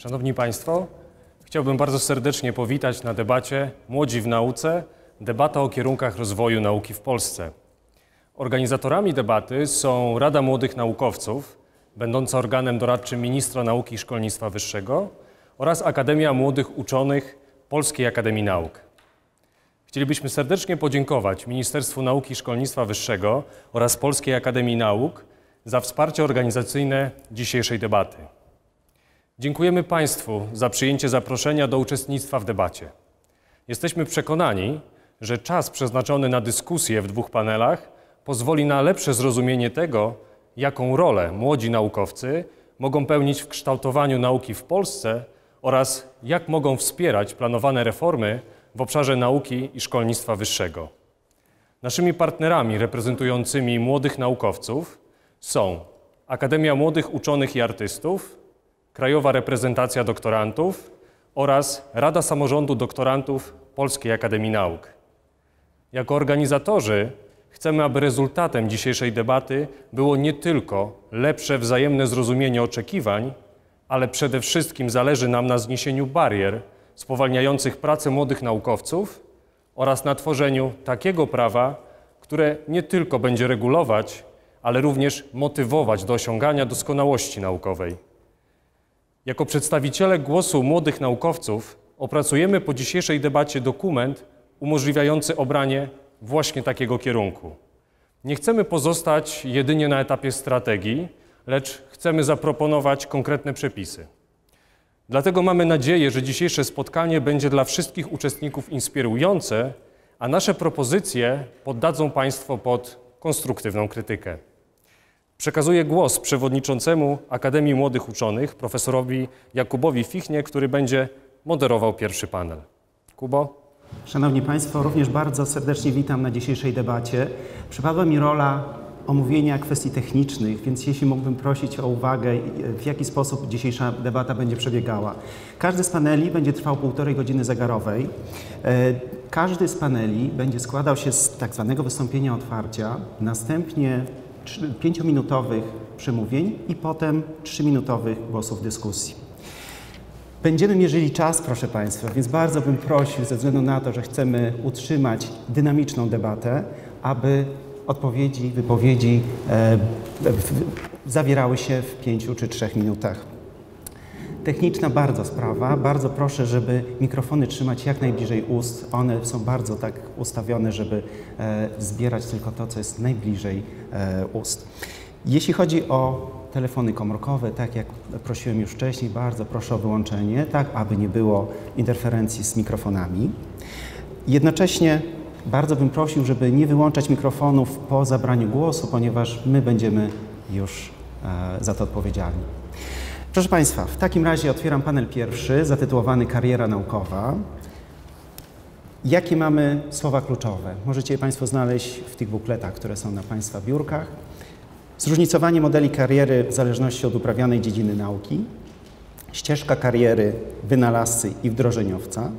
Szanowni Państwo, chciałbym bardzo serdecznie powitać na debacie Młodzi w Nauce debata o kierunkach rozwoju nauki w Polsce. Organizatorami debaty są Rada Młodych Naukowców, będąca organem doradczym Ministra Nauki i Szkolnictwa Wyższego oraz Akademia Młodych Uczonych Polskiej Akademii Nauk. Chcielibyśmy serdecznie podziękować Ministerstwu Nauki i Szkolnictwa Wyższego oraz Polskiej Akademii Nauk za wsparcie organizacyjne dzisiejszej debaty. Dziękujemy Państwu za przyjęcie zaproszenia do uczestnictwa w debacie. Jesteśmy przekonani, że czas przeznaczony na dyskusję w dwóch panelach pozwoli na lepsze zrozumienie tego, jaką rolę młodzi naukowcy mogą pełnić w kształtowaniu nauki w Polsce oraz jak mogą wspierać planowane reformy w obszarze nauki i szkolnictwa wyższego. Naszymi partnerami reprezentującymi młodych naukowców są Akademia Młodych Uczonych i Artystów, Krajowa Reprezentacja Doktorantów oraz Rada Samorządu Doktorantów Polskiej Akademii Nauk. Jako organizatorzy chcemy, aby rezultatem dzisiejszej debaty było nie tylko lepsze wzajemne zrozumienie oczekiwań, ale przede wszystkim zależy nam na zniesieniu barier spowalniających pracę młodych naukowców oraz na tworzeniu takiego prawa, które nie tylko będzie regulować, ale również motywować do osiągania doskonałości naukowej. Jako przedstawiciele głosu młodych naukowców opracujemy po dzisiejszej debacie dokument umożliwiający obranie właśnie takiego kierunku. Nie chcemy pozostać jedynie na etapie strategii, lecz chcemy zaproponować konkretne przepisy. Dlatego mamy nadzieję, że dzisiejsze spotkanie będzie dla wszystkich uczestników inspirujące, a nasze propozycje poddadzą Państwo pod konstruktywną krytykę. Przekazuję głos przewodniczącemu Akademii Młodych Uczonych, profesorowi Jakubowi Fichnie, który będzie moderował pierwszy panel. Kubo? Szanowni Państwo, również bardzo serdecznie witam na dzisiejszej debacie. Przypadła mi rola omówienia kwestii technicznych, więc jeśli mógłbym prosić o uwagę, w jaki sposób dzisiejsza debata będzie przebiegała. Każdy z paneli będzie trwał półtorej godziny zegarowej. E, każdy z paneli będzie składał się z tak zwanego wystąpienia otwarcia, następnie pięciominutowych przemówień i potem trzyminutowych głosów dyskusji. Będziemy mierzyli czas, proszę Państwa, więc bardzo bym prosił, ze względu na to, że chcemy utrzymać dynamiczną debatę, aby odpowiedzi, wypowiedzi e, zawierały się w pięciu czy trzech minutach. Techniczna bardzo sprawa. Bardzo proszę, żeby mikrofony trzymać jak najbliżej ust. One są bardzo tak ustawione, żeby e, zbierać tylko to, co jest najbliżej e, ust. Jeśli chodzi o telefony komórkowe, tak jak prosiłem już wcześniej, bardzo proszę o wyłączenie, tak aby nie było interferencji z mikrofonami. Jednocześnie bardzo bym prosił, żeby nie wyłączać mikrofonów po zabraniu głosu, ponieważ my będziemy już e, za to odpowiedzialni. Proszę Państwa, w takim razie otwieram panel pierwszy, zatytułowany Kariera naukowa. Jakie mamy słowa kluczowe? Możecie je Państwo znaleźć w tych bukletach, które są na Państwa biurkach. Zróżnicowanie modeli kariery w zależności od uprawianej dziedziny nauki, ścieżka kariery wynalazcy i wdrożeniowca,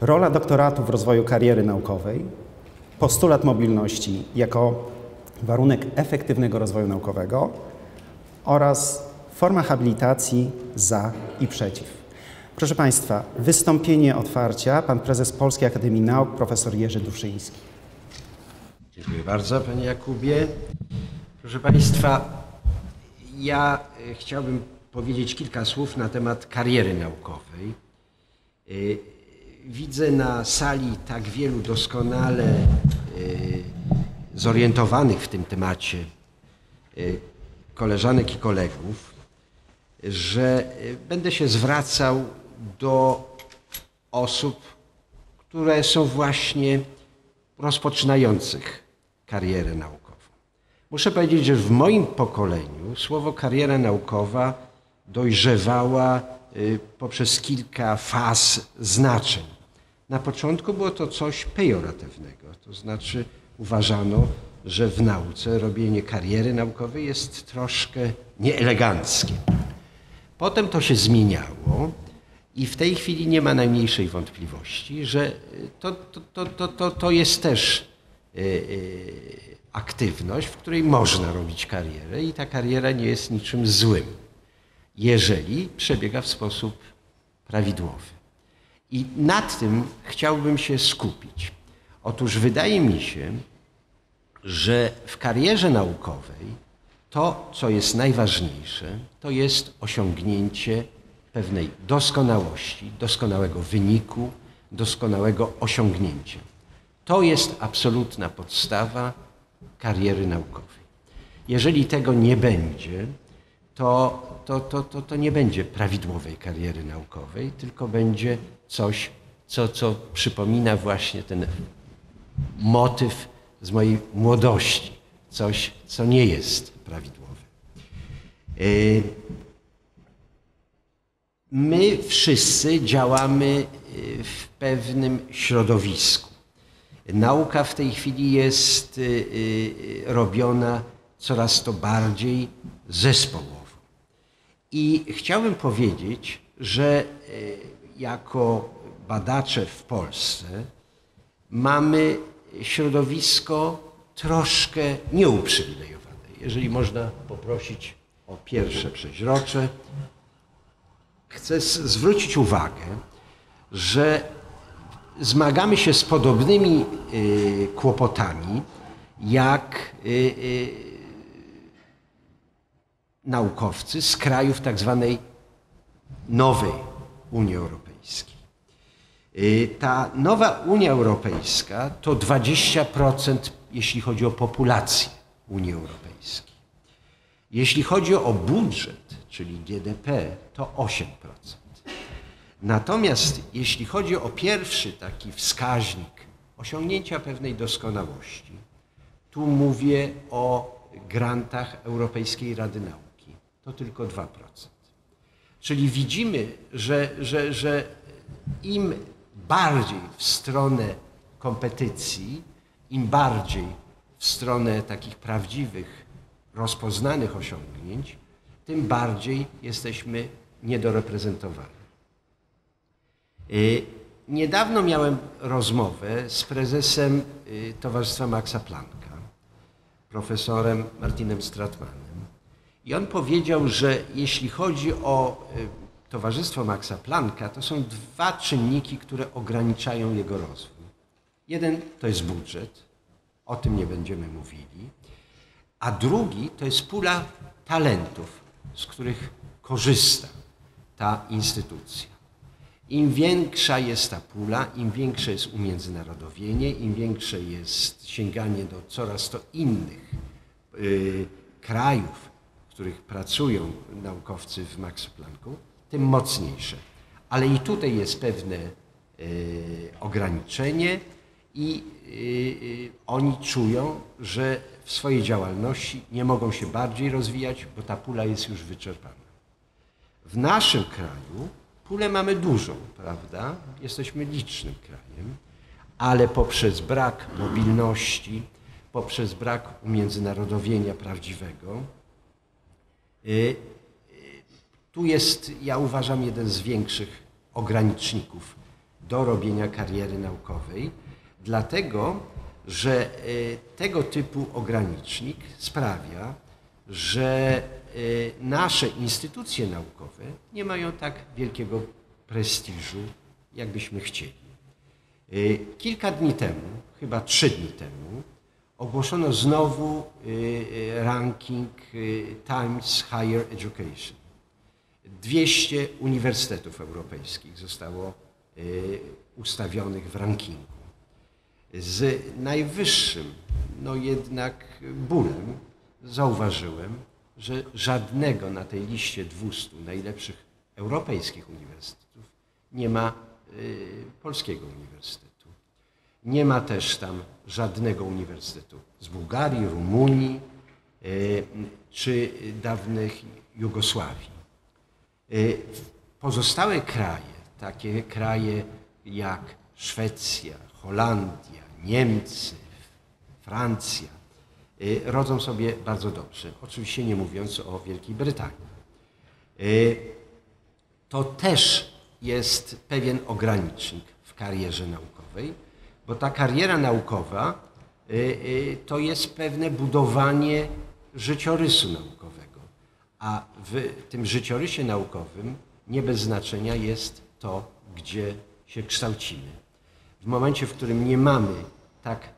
rola doktoratu w rozwoju kariery naukowej, postulat mobilności jako warunek efektywnego rozwoju naukowego oraz forma habilitacji za i przeciw. Proszę Państwa, wystąpienie otwarcia, pan prezes Polskiej Akademii Nauk, profesor Jerzy Duszyński. Dziękuję bardzo, panie Jakubie. Proszę Państwa, ja e, chciałbym powiedzieć kilka słów na temat kariery naukowej. E, widzę na sali tak wielu doskonale e, zorientowanych w tym temacie koleżanek i kolegów, że będę się zwracał do osób, które są właśnie rozpoczynających karierę naukową. Muszę powiedzieć, że w moim pokoleniu słowo kariera naukowa dojrzewała y, poprzez kilka faz znaczeń. Na początku było to coś pejoratywnego, to znaczy uważano, że w nauce robienie kariery naukowej jest troszkę nieeleganckie. Potem to się zmieniało i w tej chwili nie ma najmniejszej wątpliwości, że to, to, to, to, to jest też y, aktywność, w której można robić karierę i ta kariera nie jest niczym złym. jeżeli przebiega w sposób prawidłowy. I nad tym chciałbym się skupić. Otóż wydaje mi się, że w karierze naukowej to, co jest najważniejsze, to jest osiągnięcie pewnej doskonałości, doskonałego wyniku, doskonałego osiągnięcia. To jest absolutna podstawa kariery naukowej. Jeżeli tego nie będzie, to, to, to, to, to nie będzie prawidłowej kariery naukowej, tylko będzie coś, co, co przypomina właśnie ten motyw z mojej młodości, coś, co nie jest prawidłowe. Y, my wszyscy działamy y, w pewnym środowisku. Nauka w tej chwili jest y, robiona coraz to bardziej zespołowo. I chciałbym powiedzieć, że jako badacze w Polsce mamy środowisko troszkę nieuprzywilejowane. Jeżeli można poprosić o pierwsze przeźrocze, chcę zwrócić uwagę, że zmagamy się z podobnymi y, kłopotami jak y, y, naukowcy z krajów tak zwanej nowej Unii Europejskiej. Ta nowa Unia Europejska to 20%, jeśli chodzi o populację Unii Europejskiej. Jeśli chodzi o budżet, czyli GDP, to 8%. Natomiast jeśli chodzi o pierwszy taki wskaźnik osiągnięcia pewnej doskonałości, tu mówię o grantach Europejskiej Rady Nauki, to tylko 2%. Czyli widzimy, że, że, że im bardziej w stronę kompetycji, im bardziej w stronę takich prawdziwych, rozpoznanych osiągnięć, tym bardziej jesteśmy niedoreprezentowani. Y, niedawno miałem rozmowę z prezesem y, Towarzystwa Maxa Plancka, profesorem Martinem Stratmanem. I on powiedział, że jeśli chodzi o y, Towarzystwo Maxa Plancka to są dwa czynniki, które ograniczają jego rozwój. Jeden to jest budżet, o tym nie będziemy mówili, a drugi to jest pula talentów, z których korzysta ta instytucja. Im większa jest ta pula, im większe jest umiędzynarodowienie, im większe jest sięganie do coraz to innych y, krajów, w których pracują naukowcy w Max Plancku, tym mocniejsze. Ale i tutaj jest pewne y, ograniczenie i y, oni czują, że w swojej działalności nie mogą się bardziej rozwijać, bo ta pula jest już wyczerpana. W naszym kraju pulę mamy dużą, prawda? Jesteśmy licznym krajem, ale poprzez brak mobilności, poprzez brak umiędzynarodowienia prawdziwego, y, tu jest, ja uważam, jeden z większych ograniczników do robienia kariery naukowej, dlatego że e, tego typu ogranicznik sprawia, że e, nasze instytucje naukowe nie mają tak wielkiego prestiżu, jakbyśmy chcieli. E, kilka dni temu, chyba trzy dni temu, ogłoszono znowu ranking Times Higher Education. 200 uniwersytetów europejskich zostało ustawionych w rankingu. Z najwyższym, no jednak bólem zauważyłem, że żadnego na tej liście 200 najlepszych europejskich uniwersytetów nie ma y, polskiego uniwersytetu. Nie ma też tam żadnego uniwersytetu z Bułgarii, Rumunii y, czy dawnych Jugosławii. Y, pozostałe kraje, takie kraje jak Szwecja, Holandia, Niemcy, Francja, y, rodzą sobie bardzo dobrze. Oczywiście nie mówiąc o Wielkiej Brytanii. Y, to też jest pewien ogranicznik w karierze naukowej, bo ta kariera naukowa to jest pewne budowanie życiorysu naukowego A w tym życiorysie naukowym nie bez znaczenia jest to, gdzie się kształcimy. W momencie, w którym nie mamy tak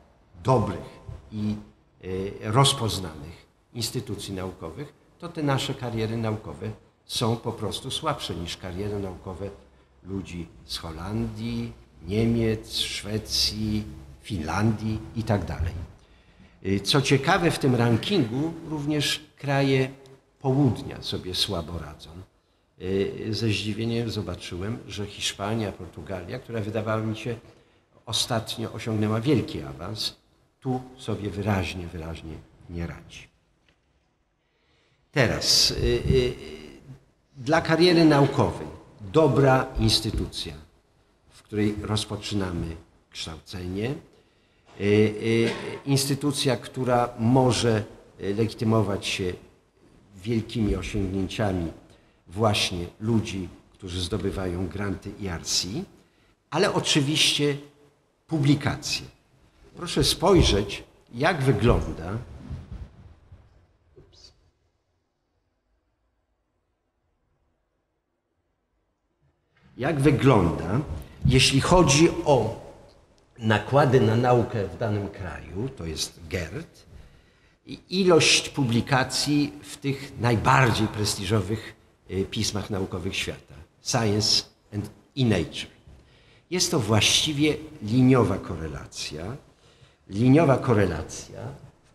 dobrych i y, rozpoznanych instytucji naukowych, to te nasze kariery naukowe są po prostu słabsze niż kariery naukowe ludzi z Holandii, Niemiec, Szwecji, Finlandii itd. Y, Co ciekawe, w tym rankingu również kraje południa sobie słabo radzą. Y, Ze zdziwieniem zobaczyłem, że Hiszpania, Portugalia, która wydawała mi się ostatnio osiągnęła wielki awans, tu sobie wyraźnie, wyraźnie nie radzi. Teraz, y, y, dla kariery naukowej dobra instytucja, w której rozpoczynamy kształcenie, y, y, instytucja, która może legitymować się wielkimi osiągnięciami właśnie ludzi, którzy zdobywają granty IRC, ale oczywiście publikacje. Proszę spojrzeć, jak wygląda jak wygląda, jeśli chodzi o nakłady na naukę w danym kraju, to jest GERD, i ilość publikacji w tych najbardziej prestiżowych y, pismach naukowych świata Science and i Nature. Jest to właściwie liniowa korelacja, liniowa korelacja,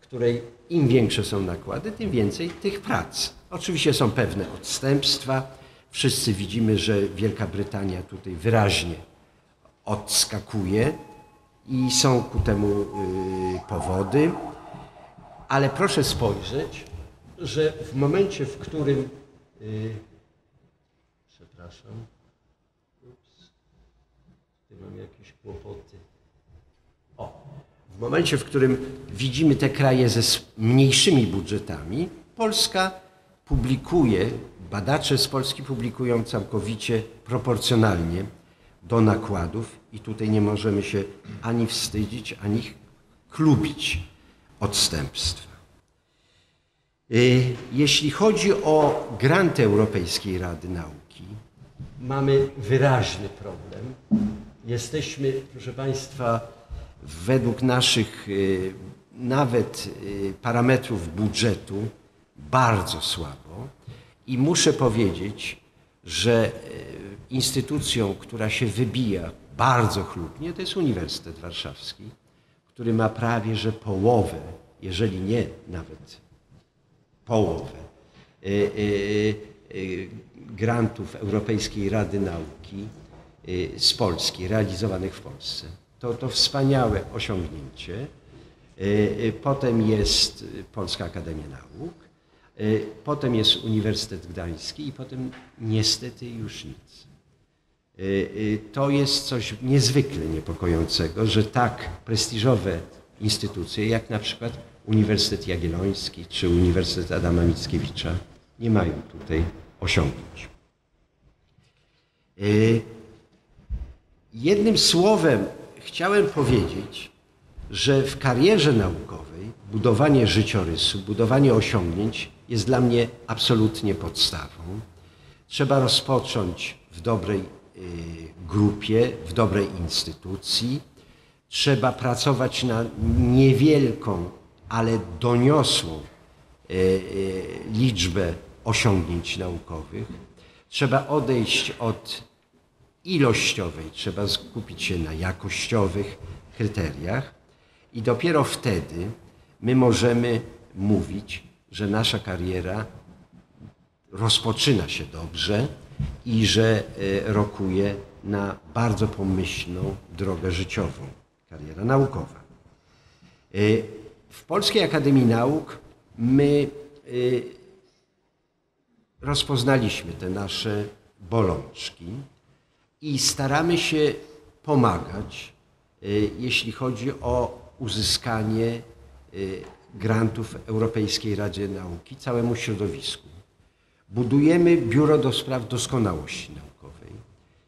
w której im większe są nakłady, tym więcej tych prac. Oczywiście są pewne odstępstwa. Wszyscy widzimy, że Wielka Brytania tutaj wyraźnie odskakuje i są ku temu y, powody. Ale proszę spojrzeć, że w momencie, w którym. y, przepraszam. Jakieś kłopoty. O. W momencie, w którym widzimy te kraje ze mniejszymi budżetami, Polska publikuje, badacze z Polski publikują całkowicie proporcjonalnie do nakładów i tutaj nie możemy się ani wstydzić, ani chlubić odstępstwa. Y, Jeśli chodzi o granty Europejskiej Rady Nauki, mamy wyraźny problem. Jesteśmy, proszę Państwa, według naszych y, nawet y, parametrów budżetu bardzo słabo i muszę powiedzieć, że y, instytucją, która się wybija bardzo chlubnie, to jest Uniwersytet Warszawski, który ma prawie że połowę, jeżeli nie nawet połowę grantów Europejskiej Rady Nauki z Polski, realizowanych w Polsce. To, to wspaniałe osiągnięcie. Y, y, Potem jest y, Polska Akademia Nauk, y, potem jest Uniwersytet Gdański i potem niestety już nic. Y, y, To jest coś niezwykle niepokojącego, że tak prestiżowe instytucje jak na przykład Uniwersytet Jagielloński czy Uniwersytet Adama Mickiewicza nie mają tutaj osiągnięć. Jednym słowem chciałem powiedzieć, że w karierze naukowej budowanie życiorysu, budowanie osiągnięć jest dla mnie absolutnie podstawą. Trzeba rozpocząć w dobrej y, grupie, w dobrej instytucji. Trzeba pracować na niewielką, ale doniosłą y, y, liczbę osiągnięć naukowych. Trzeba odejść od ilościowej, trzeba skupić się na jakościowych kryteriach i dopiero wtedy my możemy mówić, że nasza kariera rozpoczyna się dobrze i że e, rokuje na bardzo pomyślną drogę życiową, kariera naukowa. E, W Polskiej Akademii Nauk my e, rozpoznaliśmy te nasze bolączki i staramy się pomagać, y, jeśli chodzi o uzyskanie y, grantów Europejskiej Radzie Nauki całemu środowisku. Budujemy biuro do spraw doskonałości naukowej.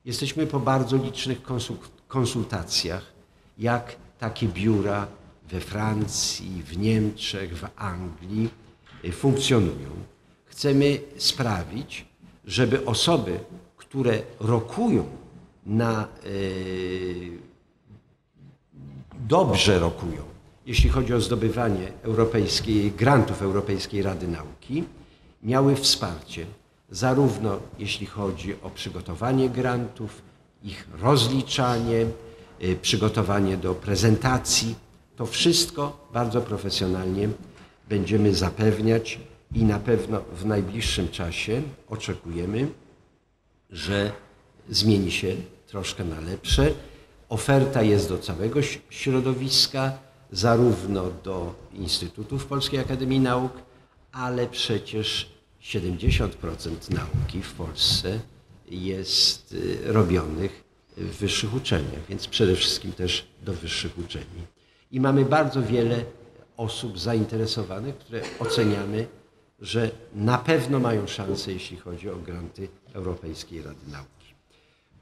Jesteśmy po bardzo licznych konsul- konsultacjach, jak takie biura we Francji, w Niemczech, w Anglii y, funkcjonują. chcemy sprawić, żeby osoby, które rokują na yy, dobrze rokują, jeśli chodzi o zdobywanie europejskiej, grantów Europejskiej Rady Nauki, miały wsparcie, zarówno jeśli chodzi o przygotowanie grantów, ich rozliczanie, y, przygotowanie do prezentacji. To wszystko bardzo profesjonalnie będziemy zapewniać i na pewno w najbliższym czasie oczekujemy, że zmieni się troszkę na lepsze. Oferta jest do całego środowiska, zarówno do instytutów Polskiej Akademii Nauk, ale przecież 70% nauki w Polsce jest y, robionych w wyższych uczelniach, więc przede wszystkim też do wyższych uczelni. I mamy bardzo wiele osób zainteresowanych, które oceniamy, że na pewno mają szansę, jeśli chodzi o granty Europejskiej Rady Nauki.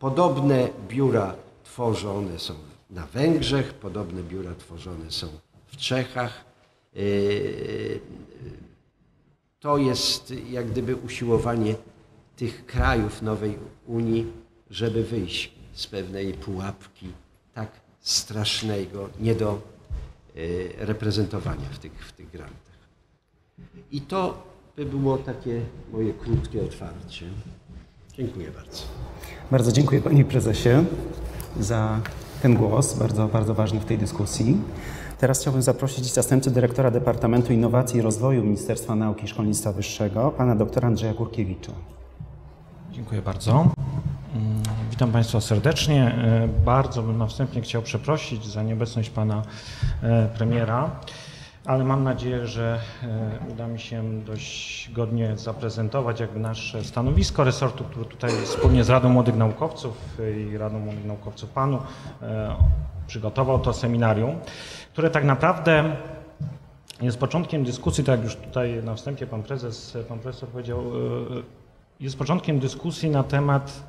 Podobne biura tworzone są na Węgrzech, podobne biura tworzone są w Czechach. Y, to jest jak gdyby usiłowanie tych krajów nowej Unii, żeby wyjść z pewnej pułapki tak strasznego nie do y, reprezentowania w tych, w tych grantach. I to by było takie moje krótkie otwarcie. Dziękuję bardzo. Bardzo dziękuję Panie Prezesie za ten głos, bardzo, bardzo ważny w tej dyskusji. Teraz chciałbym zaprosić zastępcę dyrektora Departamentu Innowacji i Rozwoju Ministerstwa Nauki i Szkolnictwa Wyższego, pana doktora Andrzeja Kurkiewicza. Dziękuję bardzo. Mm, Witam Państwa serdecznie. E, Bardzo bym na wstępie chciał przeprosić za nieobecność Pana e, premiera, ale mam nadzieję, że e, uda mi się dość godnie zaprezentować jakby nasze stanowisko resortu, który tutaj wspólnie z Radą Młodych Naukowców i Radą Młodych Naukowców Panu e, przygotował to seminarium, które tak naprawdę jest początkiem dyskusji, tak jak już tutaj na wstępie pan prezes, pan profesor powiedział, e, jest początkiem dyskusji na temat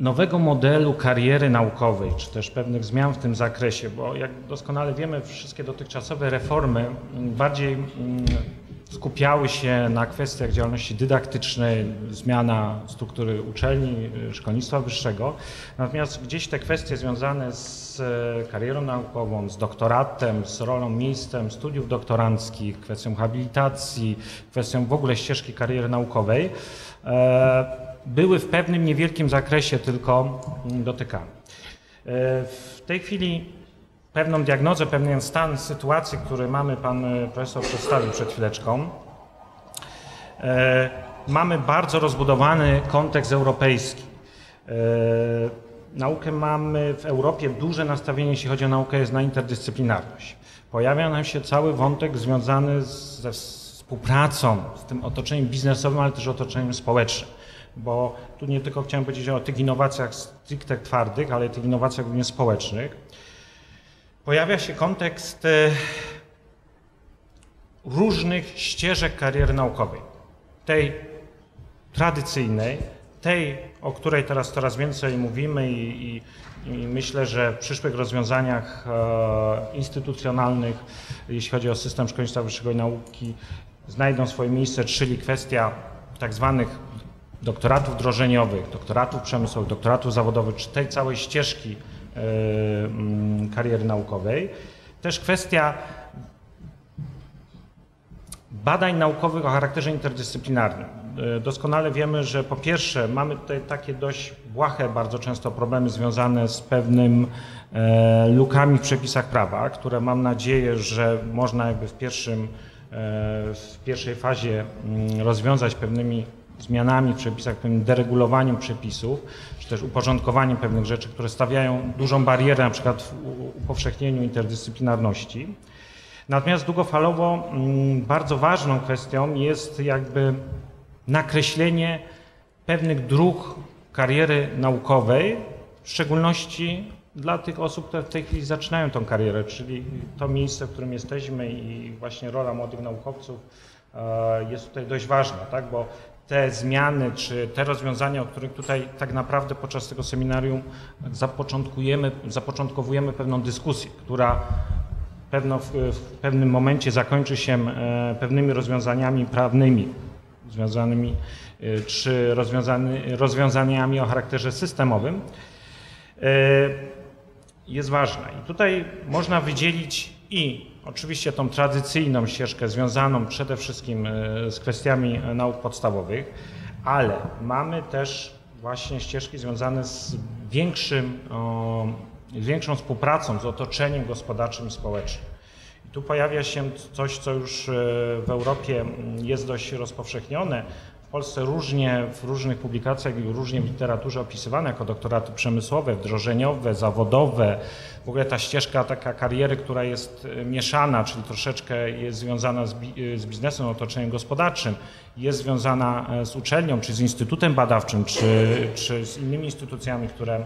nowego modelu kariery naukowej, czy też pewnych zmian w tym zakresie, bo jak doskonale wiemy, wszystkie dotychczasowe reformy mm, bardziej mm, skupiały się na kwestiach działalności dydaktycznej, zmiana struktury uczelni, y, szkolnictwa wyższego, natomiast gdzieś te kwestie związane z e, karierą naukową, z doktoratem, z rolą, miejscem studiów doktoranckich, kwestią habilitacji, kwestią w ogóle ścieżki kariery naukowej, e, były w pewnym niewielkim zakresie tylko dotykane. E, W tej chwili pewną diagnozę, pewien stan sytuacji, który mamy, pan e, profesor przedstawił przed chwileczką. E, Mamy bardzo rozbudowany kontekst europejski. Naukę mamy w Europie, duże nastawienie, jeśli chodzi o naukę, jest na interdyscyplinarność. Pojawia nam się cały wątek związany ze współpracą z tym otoczeniem biznesowym, ale też otoczeniem społecznym bo tu nie tylko chciałem powiedzieć o tych innowacjach stricte twardych, ale tych innowacjach również społecznych. Pojawia się kontekst e, różnych ścieżek kariery naukowej. Tej tradycyjnej, tej, o której teraz coraz więcej mówimy i, i, i myślę, że w przyszłych rozwiązaniach e, instytucjonalnych, jeśli chodzi o system szkolnictwa wyższego i nauki, znajdą swoje miejsce, czyli kwestia tak zwanych doktoratów wdrożeniowych, doktoratów przemysłowych, doktoratów zawodowych, czy tej całej ścieżki e, mm, kariery naukowej. Też kwestia badań naukowych o charakterze interdyscyplinarnym. E, Doskonale wiemy, że po pierwsze mamy tutaj takie dość błahe bardzo często problemy związane z pewnym e, lukami w przepisach prawa, które mam nadzieję, że można jakby w pierwszym w pierwszej fazie mm, rozwiązać pewnymi zmianami w przepisach, pewnym deregulowaniem przepisów, czy też uporządkowaniem pewnych rzeczy, które stawiają dużą barierę na przykład w upowszechnieniu interdyscyplinarności. Natomiast długofalowo mm, bardzo ważną kwestią jest jakby nakreślenie pewnych dróg kariery naukowej, w szczególności dla tych osób, które w tej chwili zaczynają tą karierę, czyli to miejsce, w którym jesteśmy i właśnie rola młodych naukowców e, jest tutaj dość ważna, tak? bo te zmiany czy te rozwiązania, o których tutaj tak naprawdę podczas tego seminarium zapoczątkujemy, zapoczątkowujemy pewną dyskusję, która pewno w, w pewnym momencie zakończy się e, pewnymi rozwiązaniami prawnymi związanymi e, czy rozwiązany, rozwiązaniami o charakterze systemowym, e, jest ważna. I tutaj można wydzielić i oczywiście tą tradycyjną ścieżkę związaną przede wszystkim e, z kwestiami e, nauk podstawowych, ale mamy też właśnie ścieżki związane z większym, z większą współpracą z otoczeniem gospodarczym i społecznym. I tu pojawia się coś, co już e, w Europie mm, jest dość rozpowszechnione. Polsce różnie, w różnych publikacjach i różnie w literaturze opisywane jako doktoraty przemysłowe, wdrożeniowe, zawodowe. W ogóle ta ścieżka taka kariery, która jest e, mieszana, czyli troszeczkę jest związana z, bi- e, z biznesem, otoczeniem gospodarczym, jest związana e, z uczelnią, czy z instytutem badawczym, czy, czy z innymi instytucjami, które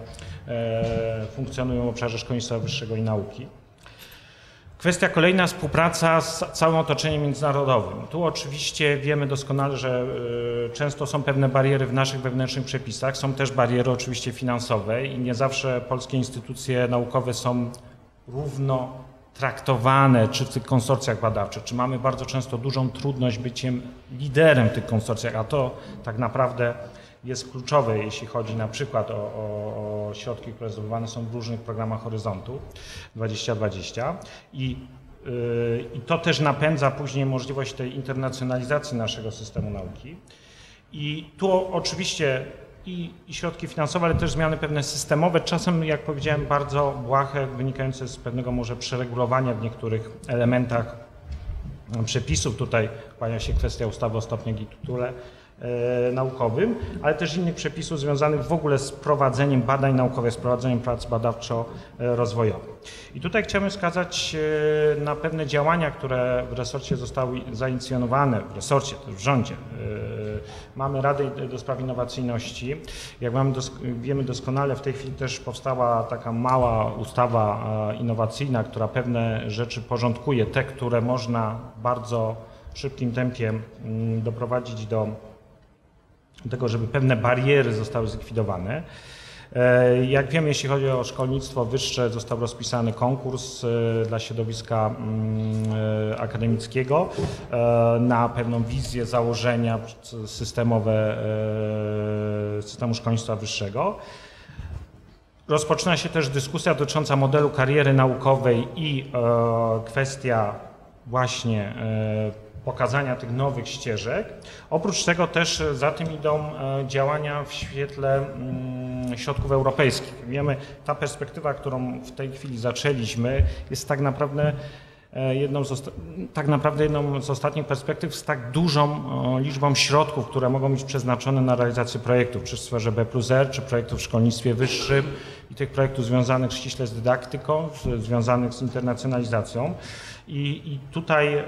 e, funkcjonują w obszarze szkolnictwa wyższego i nauki. Kwestia kolejna, współpraca z całym otoczeniem międzynarodowym. Tu oczywiście wiemy doskonale, że y, często są pewne bariery w naszych wewnętrznych przepisach, są też bariery oczywiście finansowe i nie zawsze polskie instytucje naukowe są równo traktowane, czy w tych konsorcjach badawczych, czy mamy bardzo często dużą trudność byciem liderem w tych konsorcjach, a to tak naprawdę jest kluczowe, jeśli chodzi na przykład o, o, o środki, które zdobywane są w różnych programach Horyzontu 2020 i yy, i to też napędza później możliwość tej internacjonalizacji naszego systemu nauki. I tu oczywiście i, i środki finansowe, ale też zmiany pewne systemowe, czasem, jak powiedziałem, bardzo błahe, wynikające z pewnego może przeregulowania w niektórych elementach przepisów. Tutaj kłania się kwestia ustawy o stopniach i tytule naukowym, ale też innych przepisów związanych w ogóle z prowadzeniem badań naukowych, z prowadzeniem prac badawczo-rozwojowych. I tutaj chciałbym wskazać e, na pewne działania, które w resorcie zostały zainicjonowane, w resorcie, też w rządzie. E, Mamy Radę do Spraw Innowacyjności. Jak wiemy doskonale, w tej chwili też powstała taka mała ustawa e, innowacyjna, która pewne rzeczy porządkuje, te, które można bardzo szybkim tempie mm, doprowadzić do tego, żeby pewne bariery zostały zlikwidowane. E, Jak wiemy, jeśli chodzi o szkolnictwo wyższe, został rozpisany konkurs e, dla środowiska mm, e, akademickiego na pewną wizję założenia systemowe systemu szkolnictwa wyższego. Rozpoczyna się też dyskusja dotycząca modelu kariery naukowej i kwestia właśnie pokazania tych nowych ścieżek. Oprócz tego też za tym idą e, działania w świetle mm, środków europejskich. Wiemy, ta perspektywa, którą w tej chwili zaczęliśmy, jest tak naprawdę e, jedną z, tak naprawdę jedną z ostatnich perspektyw z tak dużą e, liczbą środków, które mogą być przeznaczone na realizację projektów, czy w sferze B plus R, czy projektów w szkolnictwie wyższym i tych projektów związanych ściśle z dydaktyką, związanych z internacjonalizacją. I, i tutaj e,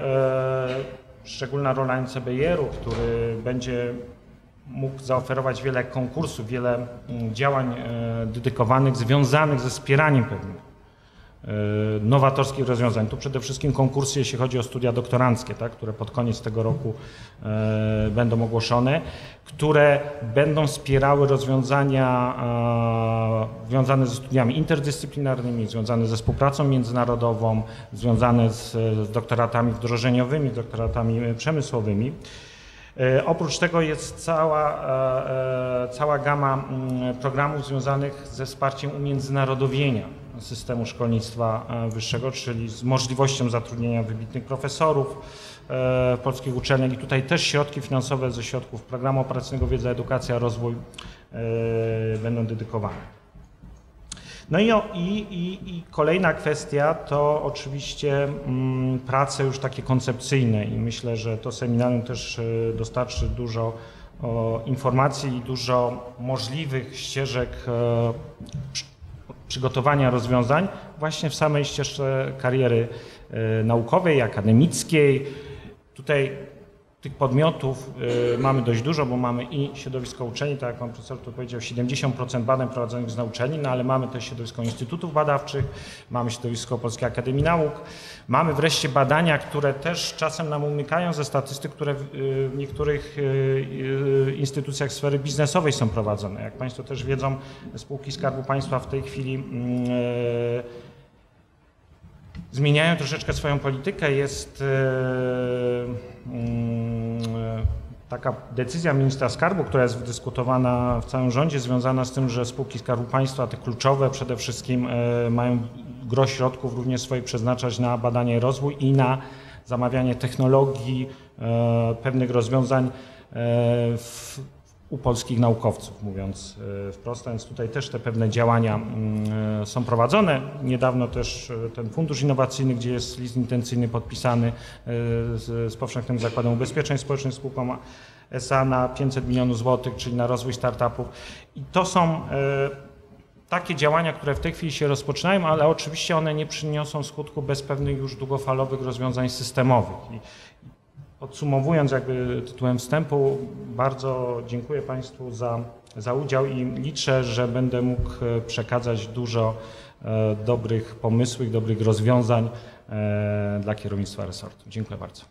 szczególna rola NCBR-u, który będzie mógł zaoferować wiele konkursów, wiele mm, działań e, dedykowanych, związanych ze wspieraniem pewnych nowatorskich rozwiązań. Tu przede wszystkim konkursy, jeśli chodzi o studia doktoranckie, tak, które pod koniec tego roku e, będą ogłoszone, które będą wspierały rozwiązania e, związane ze studiami interdyscyplinarnymi, związane ze współpracą międzynarodową, związane z, z doktoratami wdrożeniowymi, doktoratami e, przemysłowymi. E, Oprócz tego jest cała, e, e, cała gama mm, programów związanych ze wsparciem umiędzynarodowienia systemu szkolnictwa wyższego, czyli z możliwością zatrudnienia wybitnych profesorów polskich uczelniach. I tutaj też środki finansowe ze środków Programu Operacyjnego Wiedza, Edukacja, Rozwój będą dedykowane. No i, i, i, kolejna kwestia to oczywiście mm, prace już takie koncepcyjne i myślę, że to seminarium też e, dostarczy dużo informacji i dużo możliwych ścieżek e, przy- przygotowania rozwiązań właśnie w samej ścieżce kariery e, naukowej, akademickiej. Tutaj tych podmiotów y, mamy dość dużo, bo mamy i środowisko uczelni, tak jak pan profesor tu powiedział, 70% badań prowadzonych jest na uczelni, no ale mamy też środowisko instytutów badawczych, mamy środowisko Polskiej Akademii Nauk, mamy wreszcie badania, które też czasem nam umykają ze statystyk, które w, y, niektórych y, instytucjach sfery biznesowej są prowadzone. Jak państwo też wiedzą, spółki Skarbu Państwa w tej chwili mm, zmieniają troszeczkę swoją politykę. Jest e, mm, taka decyzja ministra skarbu, która jest dyskutowana w całym rządzie, związana z tym, że spółki Skarbu Państwa, te kluczowe przede wszystkim, e, mają gro środków również swoich przeznaczać na badanie i rozwój i na zamawianie technologii, e, pewnych rozwiązań e, w, u polskich naukowców, mówiąc e, wprost, więc tutaj też te pewne działania mm, e, są prowadzone. Niedawno też e, ten fundusz innowacyjny, gdzie jest list intencyjny podpisany z, z Powszechnym Zakładem Ubezpieczeń Społecznych spółką SA na 500 milionów złotych, czyli na rozwój startupów. I to są takie działania, które w tej chwili się rozpoczynają, ale oczywiście one nie przyniosą skutku bez pewnych już długofalowych rozwiązań systemowych. I podsumowując jakby tytułem wstępu, bardzo dziękuję Państwu za, za udział i liczę, że będę mógł e, przekazać dużo e, dobrych pomysłów, dobrych rozwiązań e, dla kierownictwa resortu. Dziękuję bardzo.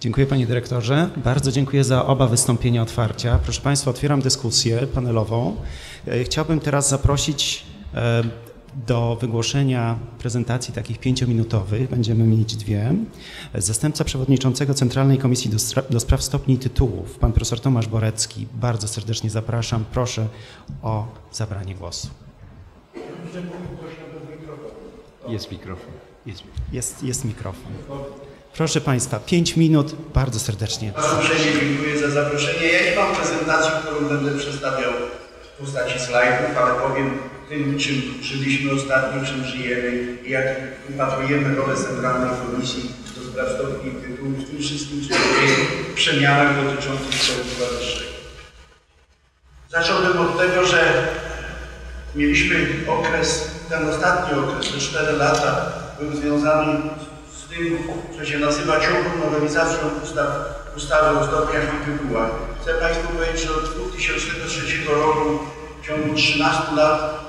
Dziękuję panie dyrektorze. Bardzo dziękuję za oba wystąpienia otwarcia. Proszę państwa, otwieram dyskusję panelową. Chciałbym teraz zaprosić do wygłoszenia prezentacji takich pięciominutowych, będziemy mieć dwie, zastępca przewodniczącego Centralnej Komisji do, Stra- do Spraw Stopni i Tytułów, pan profesor Tomasz Borecki. Bardzo serdecznie zapraszam. Proszę o zabranie głosu. Jest mikrofon. Jest mikrofon. Jest, jest mikrofon. Proszę państwa, pięć minut, bardzo serdecznie. Bardzo uprzejmie dziękuję za zaproszenie. Ja nie mam prezentacji, którą będę przedstawiał w postaci slajdów, ale powiem tym, czym żyliśmy ostatnio, czym żyjemy i jak upatrujemy rolę Centralnej Komisji do spraw stopni tytułów w tym wszystkim, co dzieje w przemianach dotyczących szkolnictwa wyższego. Zacząłbym od tego, że mieliśmy okres, ten ostatni okres, te 4 lata, był związany z tym, co się nazywa ciągłą nowelizacją ustaw, ustawy o stopniach i tytułach. Chcę Państwu powiedzieć, że od 2003 roku w ciągu 13 lat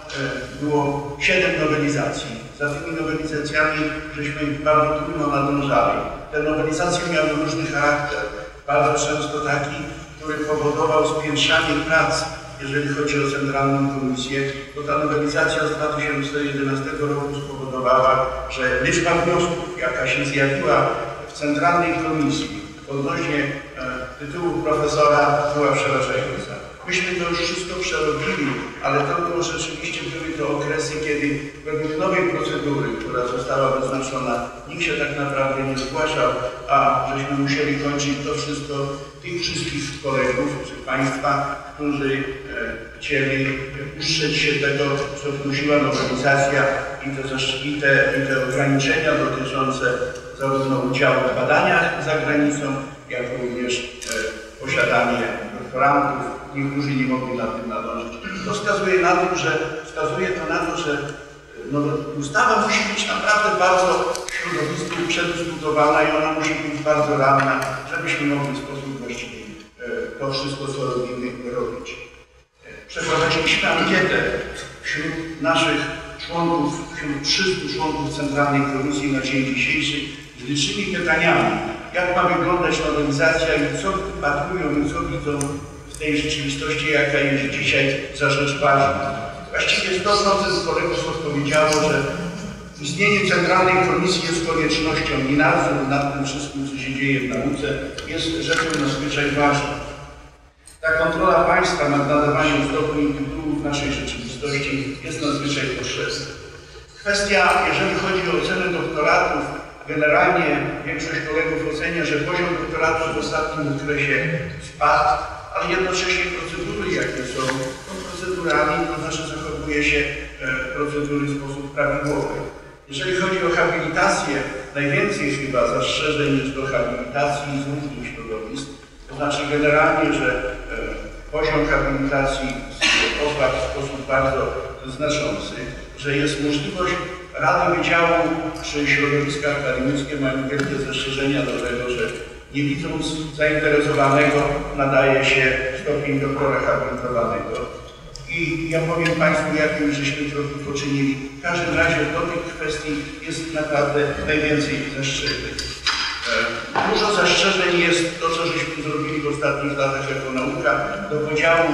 było 7 nowelizacji. Za tymi nowelizacjami żeśmy bardzo trudno nadążali. Te nowelizacje miały różny charakter, bardzo często taki, który powodował spiętrzanie prac jeżeli chodzi o Centralną Komisję, to ta nowelizacja z 2011 roku spowodowała, że liczba wniosków, jaka się zjawiła w Centralnej Komisji odnośnie e, tytułu profesora była przerażająca. Myśmy to już wszystko przerobili, ale to było rzeczywiście, były to okresy, kiedy według nowej procedury, która została wyznaczona, nikt się tak naprawdę nie zgłaszał, a żeśmy musieli kończyć to wszystko tych wszystkich kolegów czy Państwa, którzy e, chcieli ustrzec się tego, co wnosiła nowelizacja i te, i te, i te ograniczenia dotyczące zarówno udziału w badaniach za granicą, jak również e, posiadanie doktorantów. Niektórzy nie mogli na tym nadążyć. To wskazuje na to, że, wskazuje to na to, że no, ustawa musi być naprawdę bardzo w środowisku przedyskutowana i ona musi być bardzo realna, żebyśmy mogli w sposób właściwy e, to wszystko, co robimy, robić. E, Przeprowadziliśmy ankietę wśród naszych członków, wśród 300 członków Centralnej Komisji na dzień dzisiejszy z licznymi pytaniami, jak ma wyglądać nowelizacja i co wypatrują i co widzą tej rzeczywistości, jaka jest dzisiaj za rzecz ważna. Właściwie 100% kolegów odpowiedziało, że istnienie Centralnej Komisji jest koniecznością i nadzór nad tym wszystkim, co się dzieje w nauce jest rzeczą nadzwyczaj ważną. Ta kontrola państwa nad nadawaniem stopni i tytułów naszej rzeczywistości jest nadzwyczaj potrzebna. Kwestia, jeżeli chodzi o ocenę doktoratów, generalnie większość kolegów ocenia, że poziom doktoratów w ostatnim okresie spadł, ale jednocześnie procedury, jakie są, są procedurami, to znaczy zachowuje się e, procedury w sposób prawidłowy. Jeżeli chodzi o habilitację, najwięcej chyba zastrzeżeń jest do habilitacji z różnych środowisk. To znaczy generalnie, że e, poziom habilitacji opadł w sposób bardzo znaczący, że jest możliwość Rady Wydziału czy środowiska akademickie mają wielkie zastrzeżenia do tego, że nie widząc zainteresowanego nadaje się stopień doktora habilitowanego. I ja powiem Państwu, jak już żeśmy kroki poczynili. W każdym razie do tych kwestii jest naprawdę najwięcej zastrzeżeń. E, Dużo zastrzeżeń jest to, co żeśmy zrobili w ostatnich latach jako nauka, do podziału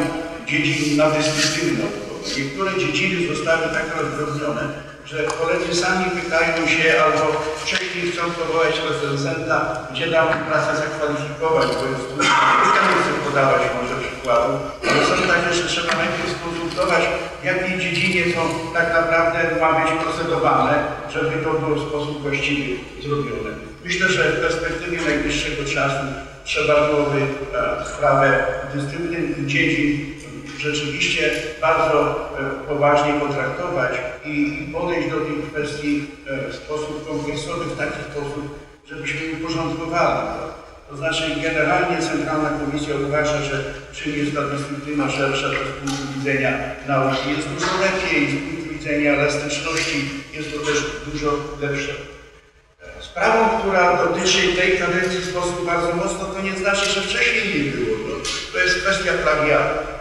dziedzin na dyscypliny naukowe. Niektóre dziedziny zostały tak rozdrobnione, że koledzy sami pytają się albo wcześniej chcą powołać recenzenta, gdzie daną pracę zakwalifikować, bo jest nie chcę podawać może przykładu, ale są takie, że trzeba najpierw skonsultować, w jakiej dziedzinie to tak naprawdę ma być procedowane, żeby to było w sposób właściwy zrobione. Myślę, że w perspektywie najbliższego czasu trzeba byłoby e, sprawę dyscyplin dziedzin rzeczywiście bardzo e, poważnie potraktować i podejść do tej kwestii e, w sposób kompleksowy, w taki sposób, żebyśmy uporządkowali to. To znaczy generalnie Centralna Komisja uważa, że czym jest ta dyscyplina szersza, to z punktu widzenia nauki jest dużo lepiej, z punktu widzenia elastyczności jest to też dużo lepsze. Sprawą, która dotyczy tej kadencji w sposób bardzo mocno, to nie znaczy, że wcześniej nie było. To, to jest kwestia plagiatu.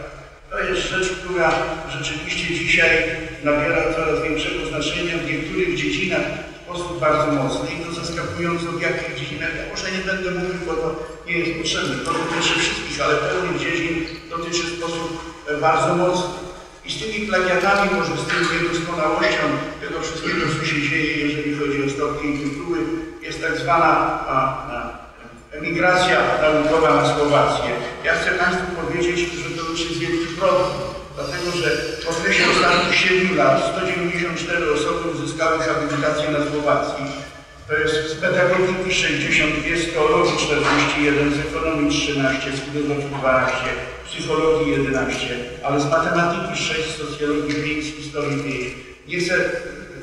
To jest rzecz, która rzeczywiście dzisiaj nabiera coraz większego znaczenia w niektórych dziedzinach w sposób bardzo mocny i to zaskakująco w jakich dziedzinach. Ja może nie będę mówił, bo to nie jest potrzebne. To dotyczy wszystkich, ale pewnych dziedzin dotyczy w sposób e, bardzo mocny. I z tymi plagiatami, może z tą niedoskonałością tego wszystkiego, co się dzieje, jeżeli chodzi o stopnie i tytuły, jest tak zwana a, a, emigracja naukowa na Słowację. Ja chcę Państwu powiedzieć, że to już jest wielki problem, dlatego że w okresie ostatnich 7 lat 194 osoby uzyskały habilitację na Słowacji. To jest z pedagogiki 62, z teologii 41, z ekonomii 13, z filozofii 12, z psychologii 11, ale z matematyki 6, z socjologii 5, z historii 5. Nie chcę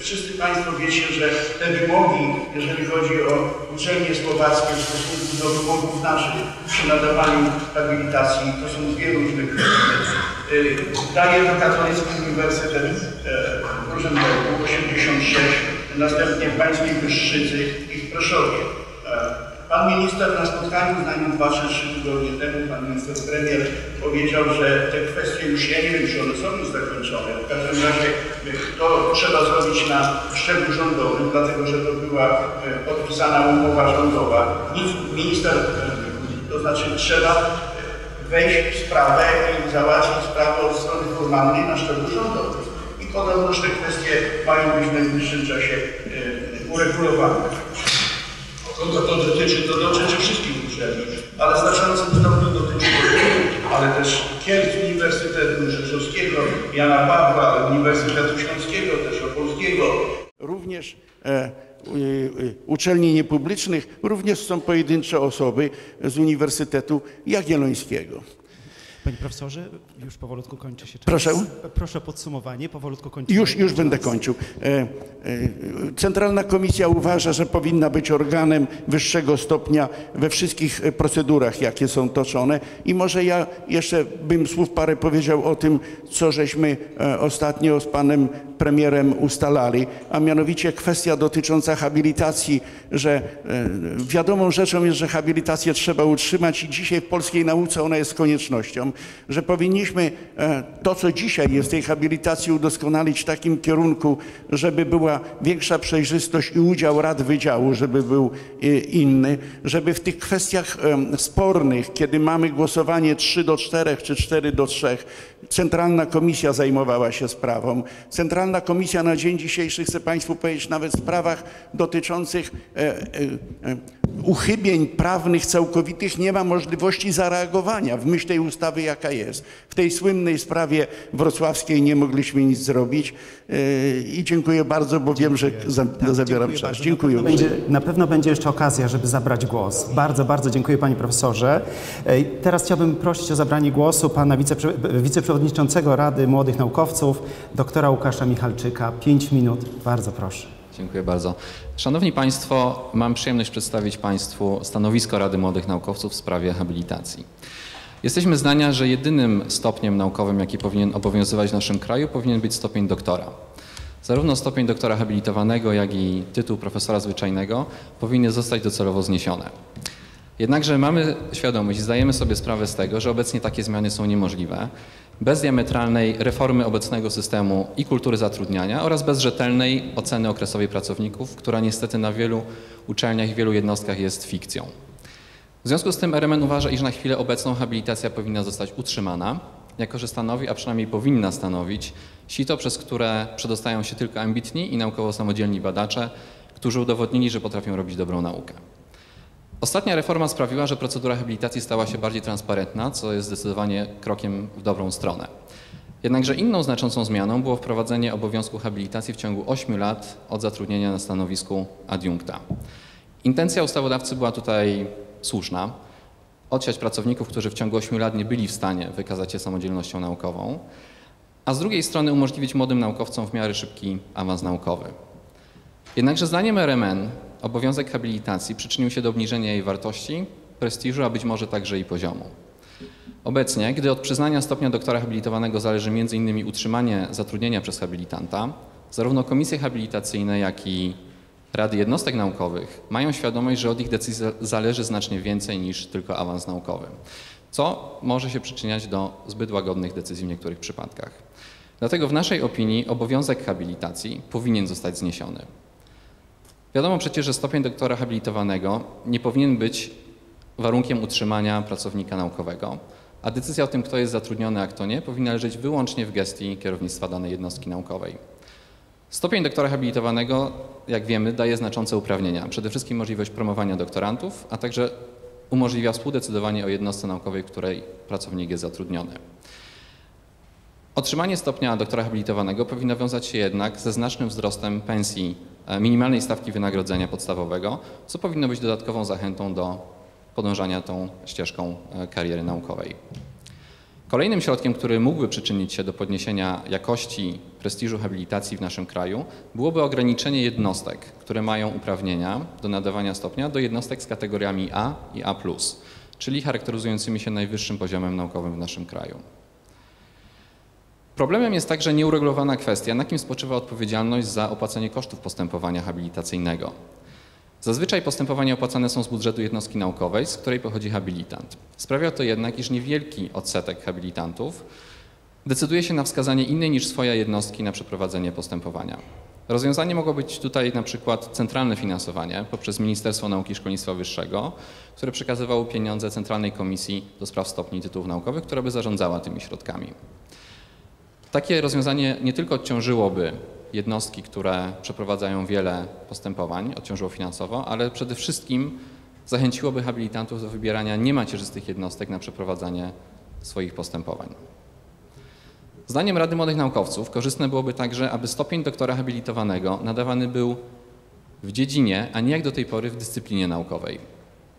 Wszyscy Państwo wiecie, że te wymogi, jeżeli chodzi o uczelnie słowackie w stosunku do wymogów naszych przy nadawaniu habilitacji, to są dwie różne kwestie. Y, Daje to Katolicki Uniwersytet e, w Rosenbergu 86, następnie w Pańskiej Wyższycy i w Proszowie. E, Pan minister na spotkaniu z nami dwa czy trzy tygodnie temu, pan minister premier powiedział, że te kwestie już, ja nie wiem, czy one są już zakończone. W każdym razie y, to trzeba zrobić na szczeblu rządowym, dlatego że to była y, podpisana umowa rządowa. Minister, y, to znaczy trzeba wejść w sprawę i załatwić sprawę od strony formalnej na szczeblu rządowym. I podobnoż te kwestie mają być w najbliższym czasie uregulowane. Kogo to dotyczy? To dotyczy wszystkich uczelni, ale znaczącym stopniu dotyczy ale też Kielc Uniwersytetu Rzeszowskiego, Jana Pawła, Uniwersytetu Śląskiego, też Opolskiego. Również e, y, uczelni niepublicznych, również są pojedyncze osoby z Uniwersytetu Jagiellońskiego. Panie profesorze, już powolutku kończy się czas. Proszę? Proszę o podsumowanie, powolutku kończy Już, już będę kończył. E, e, Centralna Komisja uważa, że powinna być organem wyższego stopnia we wszystkich procedurach, jakie są toczone. I może ja jeszcze bym słów parę powiedział o tym, co żeśmy e, ostatnio z panem premierem ustalali, a mianowicie kwestia dotycząca habilitacji, że e, wiadomą rzeczą jest, że habilitację trzeba utrzymać i dzisiaj w polskiej nauce ona jest koniecznością, że powinniśmy e, to, co dzisiaj jest tej habilitacji udoskonalić w takim kierunku, żeby była większa przejrzystość i udział rad wydziału, żeby był e, inny, żeby w tych kwestiach spornych, kiedy mamy głosowanie 3 do 4 czy 4 do 3, Centralna Komisja zajmowała się sprawą. Centralna Komisja na dzień dzisiejszy, chcę Państwu powiedzieć, nawet w sprawach dotyczących e, e, e, uchybień prawnych całkowitych nie ma możliwości zareagowania w myśl tej ustawy, jaka jest. W tej słynnej sprawie wrocławskiej nie mogliśmy nic zrobić i dziękuję bardzo, bo wiem, że za, Tak, zabieram dziękuję czas. bardzo. Dziękuję. Na pewno, będzie, na pewno będzie jeszcze okazja, żeby zabrać głos. Bardzo, bardzo dziękuję panie profesorze. E, Teraz chciałbym prosić o zabranie głosu pana wiceprze- wiceprzewodniczącego Rady Młodych Naukowców, doktora Łukasza Michalczyka. Pięć minut, bardzo proszę. Dziękuję bardzo. Szanowni Państwo, mam przyjemność przedstawić Państwu stanowisko Rady Młodych Naukowców w sprawie habilitacji. Jesteśmy zdania, że jedynym stopniem naukowym, jaki powinien obowiązywać w naszym kraju, powinien być stopień doktora. Zarówno stopień doktora habilitowanego, jak i tytuł profesora zwyczajnego powinny zostać docelowo zniesione. Jednakże mamy świadomość zdajemy sobie sprawę z tego, że obecnie takie zmiany są niemożliwe bez diametralnej reformy obecnego systemu i kultury zatrudniania oraz bez rzetelnej oceny okresowej pracowników, która niestety na wielu uczelniach i wielu jednostkach jest fikcją. W związku z tym RMN uważa, iż na chwilę obecną habilitacja powinna zostać utrzymana, jako że stanowi, a przynajmniej powinna stanowić, Sito, przez które przedostają się tylko ambitni i naukowo samodzielni badacze, którzy udowodnili, że potrafią robić dobrą naukę. Ostatnia reforma sprawiła, że procedura habilitacji stała się bardziej transparentna, co jest zdecydowanie krokiem w dobrą stronę. Jednakże inną znaczącą zmianą było wprowadzenie obowiązku habilitacji w ciągu 8 lat od zatrudnienia na stanowisku adiunkta. Intencja ustawodawcy była tutaj słuszna. Odsiać pracowników, którzy w ciągu 8 lat nie byli w stanie wykazać się samodzielnością naukową, a z drugiej strony umożliwić młodym naukowcom w miarę szybki awans naukowy. Jednakże zdaniem RMN obowiązek habilitacji przyczynił się do obniżenia jej wartości, prestiżu, a być może także i poziomu. Obecnie, gdy od przyznania stopnia doktora habilitowanego zależy m.in. utrzymanie zatrudnienia przez habilitanta, zarówno komisje habilitacyjne, jak i rady jednostek naukowych mają świadomość, że od ich decyzji zależy znacznie więcej niż tylko awans naukowy, co może się przyczyniać do zbyt łagodnych decyzji w niektórych przypadkach. Dlatego w naszej opinii obowiązek habilitacji powinien zostać zniesiony. Wiadomo przecież, że stopień doktora habilitowanego nie powinien być warunkiem utrzymania pracownika naukowego, a decyzja o tym, kto jest zatrudniony, a kto nie, powinna leżeć wyłącznie w gestii kierownictwa danej jednostki naukowej. Stopień doktora habilitowanego, jak wiemy, daje znaczące uprawnienia. Przede wszystkim możliwość promowania doktorantów, a także umożliwia współdecydowanie o jednostce naukowej, w której pracownik jest zatrudniony. Otrzymanie stopnia doktora habilitowanego powinno wiązać się jednak ze znacznym wzrostem pensji e, minimalnej stawki wynagrodzenia podstawowego, co powinno być dodatkową zachętą do podążania tą ścieżką e, kariery naukowej. Kolejnym środkiem, który mógłby przyczynić się do podniesienia jakości prestiżu habilitacji w naszym kraju, byłoby ograniczenie jednostek, które mają uprawnienia do nadawania stopnia do jednostek z kategoriami A i A, czyli charakteryzującymi się najwyższym poziomem naukowym w naszym kraju. Problemem jest także nieuregulowana kwestia, na kim spoczywa odpowiedzialność za opłacenie kosztów postępowania habilitacyjnego. Zazwyczaj postępowania opłacane są z budżetu jednostki naukowej, z której pochodzi habilitant. Sprawia to jednak, iż niewielki odsetek habilitantów decyduje się na wskazanie innej niż swoja jednostki na przeprowadzenie postępowania. Rozwiązanie mogło być tutaj na przykład centralne finansowanie poprzez Ministerstwo Nauki i Szkolnictwa Wyższego, które przekazywało pieniądze Centralnej Komisji do Spraw Stopni i Tytułów Naukowych, która by zarządzała tymi środkami. Takie rozwiązanie nie tylko odciążyłoby jednostki, które przeprowadzają wiele postępowań, odciążyło finansowo, ale przede wszystkim zachęciłoby habilitantów do wybierania niemacierzystych jednostek na przeprowadzanie swoich postępowań. Zdaniem Rady Młodych Naukowców korzystne byłoby także, aby stopień doktora habilitowanego nadawany był w dziedzinie, a nie jak do tej pory w dyscyplinie naukowej.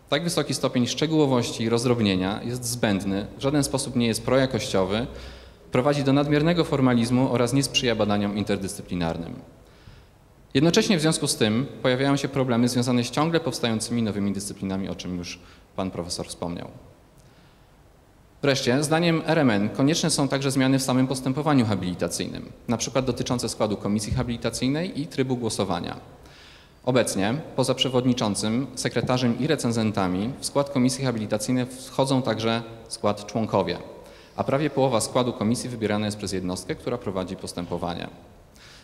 Tak wysoki stopień szczegółowości i rozdrobnienia jest zbędny, w żaden sposób nie jest projakościowy, prowadzi do nadmiernego formalizmu oraz nie sprzyja badaniom interdyscyplinarnym. Jednocześnie w związku z tym pojawiają się problemy związane z ciągle powstającymi nowymi dyscyplinami, o czym już pan profesor wspomniał. Wreszcie, zdaniem RMN konieczne są także zmiany w samym postępowaniu habilitacyjnym, przykład dotyczące składu komisji habilitacyjnej i trybu głosowania. Obecnie poza przewodniczącym, sekretarzem i recenzentami w skład komisji habilitacyjnej wchodzą także skład członkowie, a prawie połowa składu komisji wybierana jest przez jednostkę, która prowadzi postępowanie.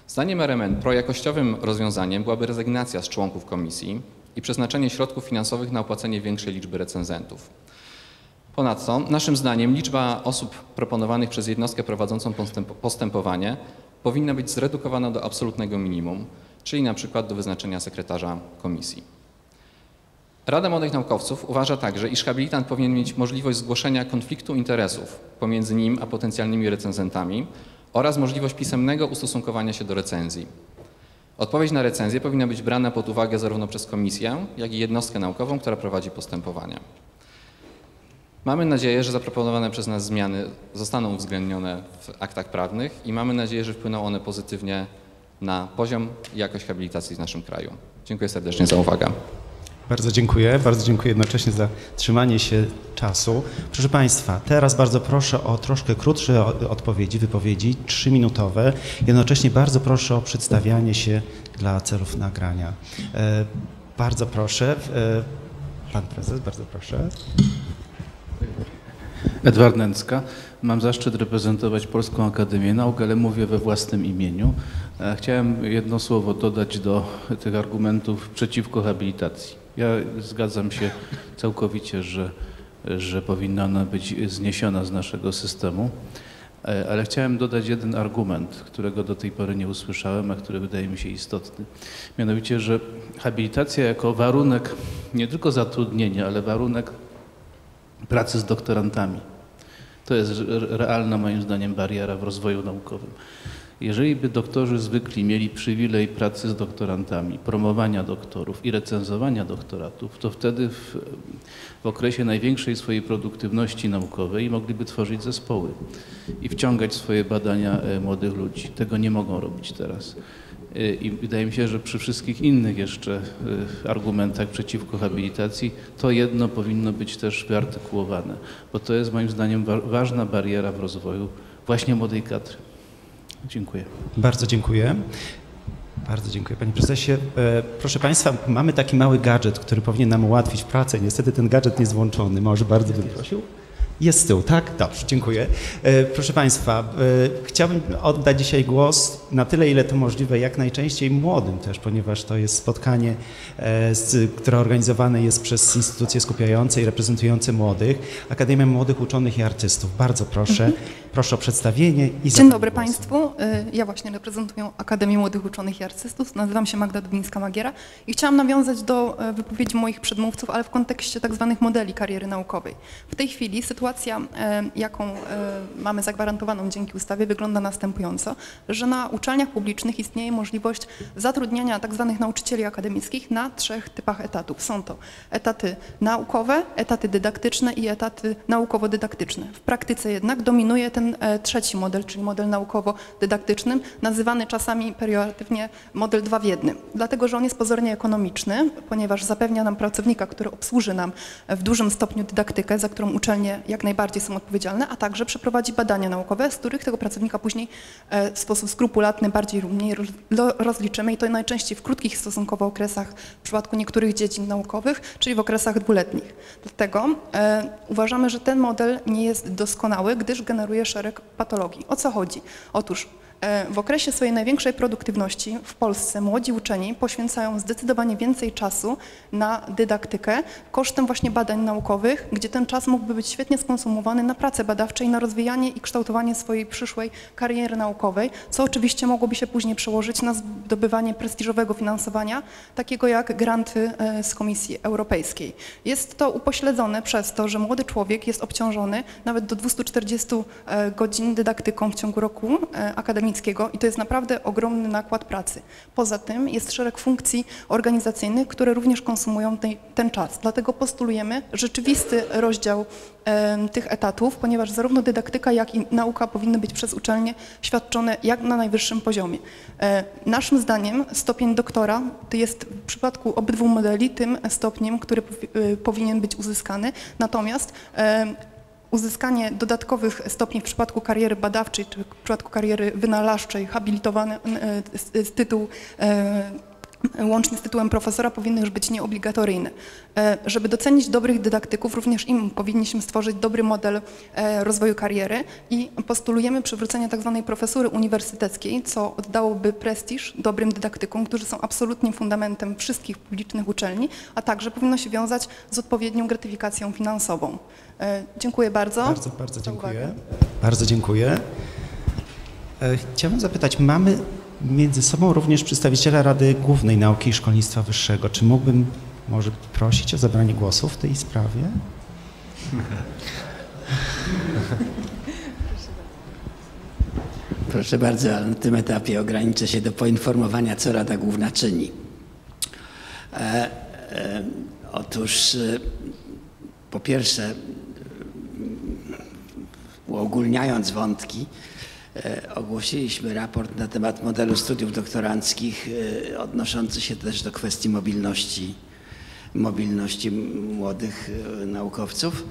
Zdaniem RMN projakościowym rozwiązaniem byłaby rezygnacja z członków komisji i przeznaczenie środków finansowych na opłacenie większej liczby recenzentów. Ponadto, naszym zdaniem, liczba osób proponowanych przez jednostkę prowadzącą postępowanie powinna być zredukowana do absolutnego minimum, czyli na przykład do wyznaczenia sekretarza komisji. Rada Młodych Naukowców uważa także, iż habilitant powinien mieć możliwość zgłoszenia konfliktu interesów pomiędzy nim a potencjalnymi recenzentami oraz możliwość pisemnego ustosunkowania się do recenzji. Odpowiedź na recenzję powinna być brana pod uwagę zarówno przez komisję, jak i jednostkę naukową, która prowadzi postępowania. Mamy nadzieję, że zaproponowane przez nas zmiany zostaną uwzględnione w aktach prawnych i mamy nadzieję, że wpłyną one pozytywnie na poziom i jakość habilitacji w naszym kraju. Dziękuję serdecznie za uwagę. Bardzo dziękuję. Bardzo dziękuję jednocześnie za trzymanie się czasu. Proszę Państwa, teraz bardzo proszę o troszkę krótsze odpowiedzi, wypowiedzi, trzyminutowe. Jednocześnie bardzo proszę o przedstawianie się dla celów nagrania. E, bardzo proszę. E, pan prezes, bardzo proszę. Edward Nęcka. Mam zaszczyt reprezentować Polską Akademię Nauk, ale mówię we własnym imieniu. E, chciałem jedno słowo dodać do tych argumentów przeciwko habilitacji. Ja zgadzam się całkowicie, że, że powinna ona być zniesiona z naszego systemu. E, Ale chciałem dodać jeden argument, którego do tej pory nie usłyszałem, a który wydaje mi się istotny. Mianowicie, że habilitacja jako warunek nie tylko zatrudnienia, ale warunek pracy z doktorantami. To jest re- realna moim zdaniem bariera w rozwoju naukowym. Jeżeli by doktorzy zwykli mieli przywilej pracy z doktorantami, promowania doktorów i recenzowania doktoratów, to wtedy w, w okresie największej swojej produktywności naukowej mogliby tworzyć zespoły i wciągać swoje badania e, młodych ludzi. Tego nie mogą robić teraz. E, I wydaje mi się, że przy wszystkich innych jeszcze e, argumentach przeciwko habilitacji, to jedno powinno być też wyartykułowane, bo to jest moim zdaniem wa- ważna bariera w rozwoju właśnie młodej kadry. Dziękuję. Bardzo dziękuję. Bardzo dziękuję Panie Prezesie. E, Proszę Państwa, mamy taki mały gadżet, który powinien nam ułatwić pracę. Niestety ten gadżet nie jest włączony. Może bardzo bym prosił. Jest z tyłu, tak? Dobrze, dziękuję. E, Proszę Państwa, e, chciałbym oddać dzisiaj głos na tyle, ile to możliwe, jak najczęściej młodym też, ponieważ to jest spotkanie, które organizowane jest przez instytucje skupiające i reprezentujące młodych, Akademia Młodych Uczonych i Artystów. Bardzo proszę, proszę o przedstawienie i Dzień dobry głosu. Państwu. Y, Ja właśnie reprezentuję Akademię Młodych Uczonych i Artystów. Nazywam się Magda Dubińska-Magiera i chciałam nawiązać do e, wypowiedzi moich przedmówców, ale w kontekście tak zwanych modeli kariery naukowej. W tej chwili sytuacja, e, jaką mamy zagwarantowaną dzięki ustawie, wygląda następująco, że na uczelniach publicznych istnieje możliwość zatrudniania tak zwanych nauczycieli akademickich na trzech typach etatów. Są to etaty naukowe, etaty dydaktyczne i etaty naukowo-dydaktyczne. W praktyce jednak dominuje ten e, trzeci model, czyli model naukowo-dydaktyczny, nazywany czasami pejoratywnie model dwa w. Dlatego, że on jest pozornie ekonomiczny, ponieważ zapewnia nam pracownika, który obsłuży nam w dużym stopniu dydaktykę, za którą uczelnie jak najbardziej są odpowiedzialne, a także przeprowadzi badania naukowe, z których tego pracownika później e, w sposób skrupulatny, bardziej lub mniej rozliczymy i to najczęściej w krótkich stosunkowo okresach w przypadku niektórych dziedzin naukowych, czyli w okresach dwuletnich. Dlatego e, uważamy, że ten model nie jest doskonały, gdyż generuje szereg patologii. O co chodzi? Otóż w okresie swojej największej produktywności w Polsce młodzi uczeni poświęcają zdecydowanie więcej czasu na dydaktykę kosztem właśnie badań naukowych, gdzie ten czas mógłby być świetnie skonsumowany na pracę badawcze i na rozwijanie i kształtowanie swojej przyszłej kariery naukowej, co oczywiście mogłoby się później przełożyć na zdobywanie prestiżowego finansowania, takiego jak granty e, z Komisji Europejskiej. Jest to upośledzone przez to, że młody człowiek jest obciążony nawet do 240 e, godzin dydaktyką w ciągu roku e, akademickiego i to jest naprawdę ogromny nakład pracy. Poza tym jest szereg funkcji organizacyjnych, które również konsumują ten czas. Dlatego postulujemy rzeczywisty rozdział em, tych etatów, ponieważ zarówno dydaktyka, jak i nauka powinny być przez uczelnie świadczone jak na najwyższym poziomie. E, Naszym zdaniem stopień doktora to jest w przypadku obydwu modeli tym stopniem, który powi- y, powinien być uzyskany. Natomiast em, uzyskanie dodatkowych stopni w przypadku kariery badawczej czy w przypadku kariery wynalazczej, habilitowany e, tytuł e, łącznie z tytułem profesora powinny już być nieobligatoryjne. E, Żeby docenić dobrych dydaktyków, również im powinniśmy stworzyć dobry model e, rozwoju kariery i postulujemy przywrócenie tzw. profesury uniwersyteckiej, co oddałoby prestiż dobrym dydaktykom, którzy są absolutnie fundamentem wszystkich publicznych uczelni, a także powinno się wiązać z odpowiednią gratyfikacją finansową. E, Dziękuję bardzo. Bardzo, bardzo dziękuję. Bardzo dziękuję. Chciałbym zapytać, mamy między sobą również przedstawiciela Rady Głównej Nauki i Szkolnictwa Wyższego. Czy mógłbym może prosić o zabranie głosu w tej sprawie? Proszę bardzo, ale na tym etapie ograniczę się do poinformowania, co Rada Główna czyni. E, e, otóż e, po pierwsze, e, uogólniając wątki, ogłosiliśmy raport na temat modelu studiów doktoranckich e, odnoszący się też do kwestii mobilności mobilności młodych e, naukowców.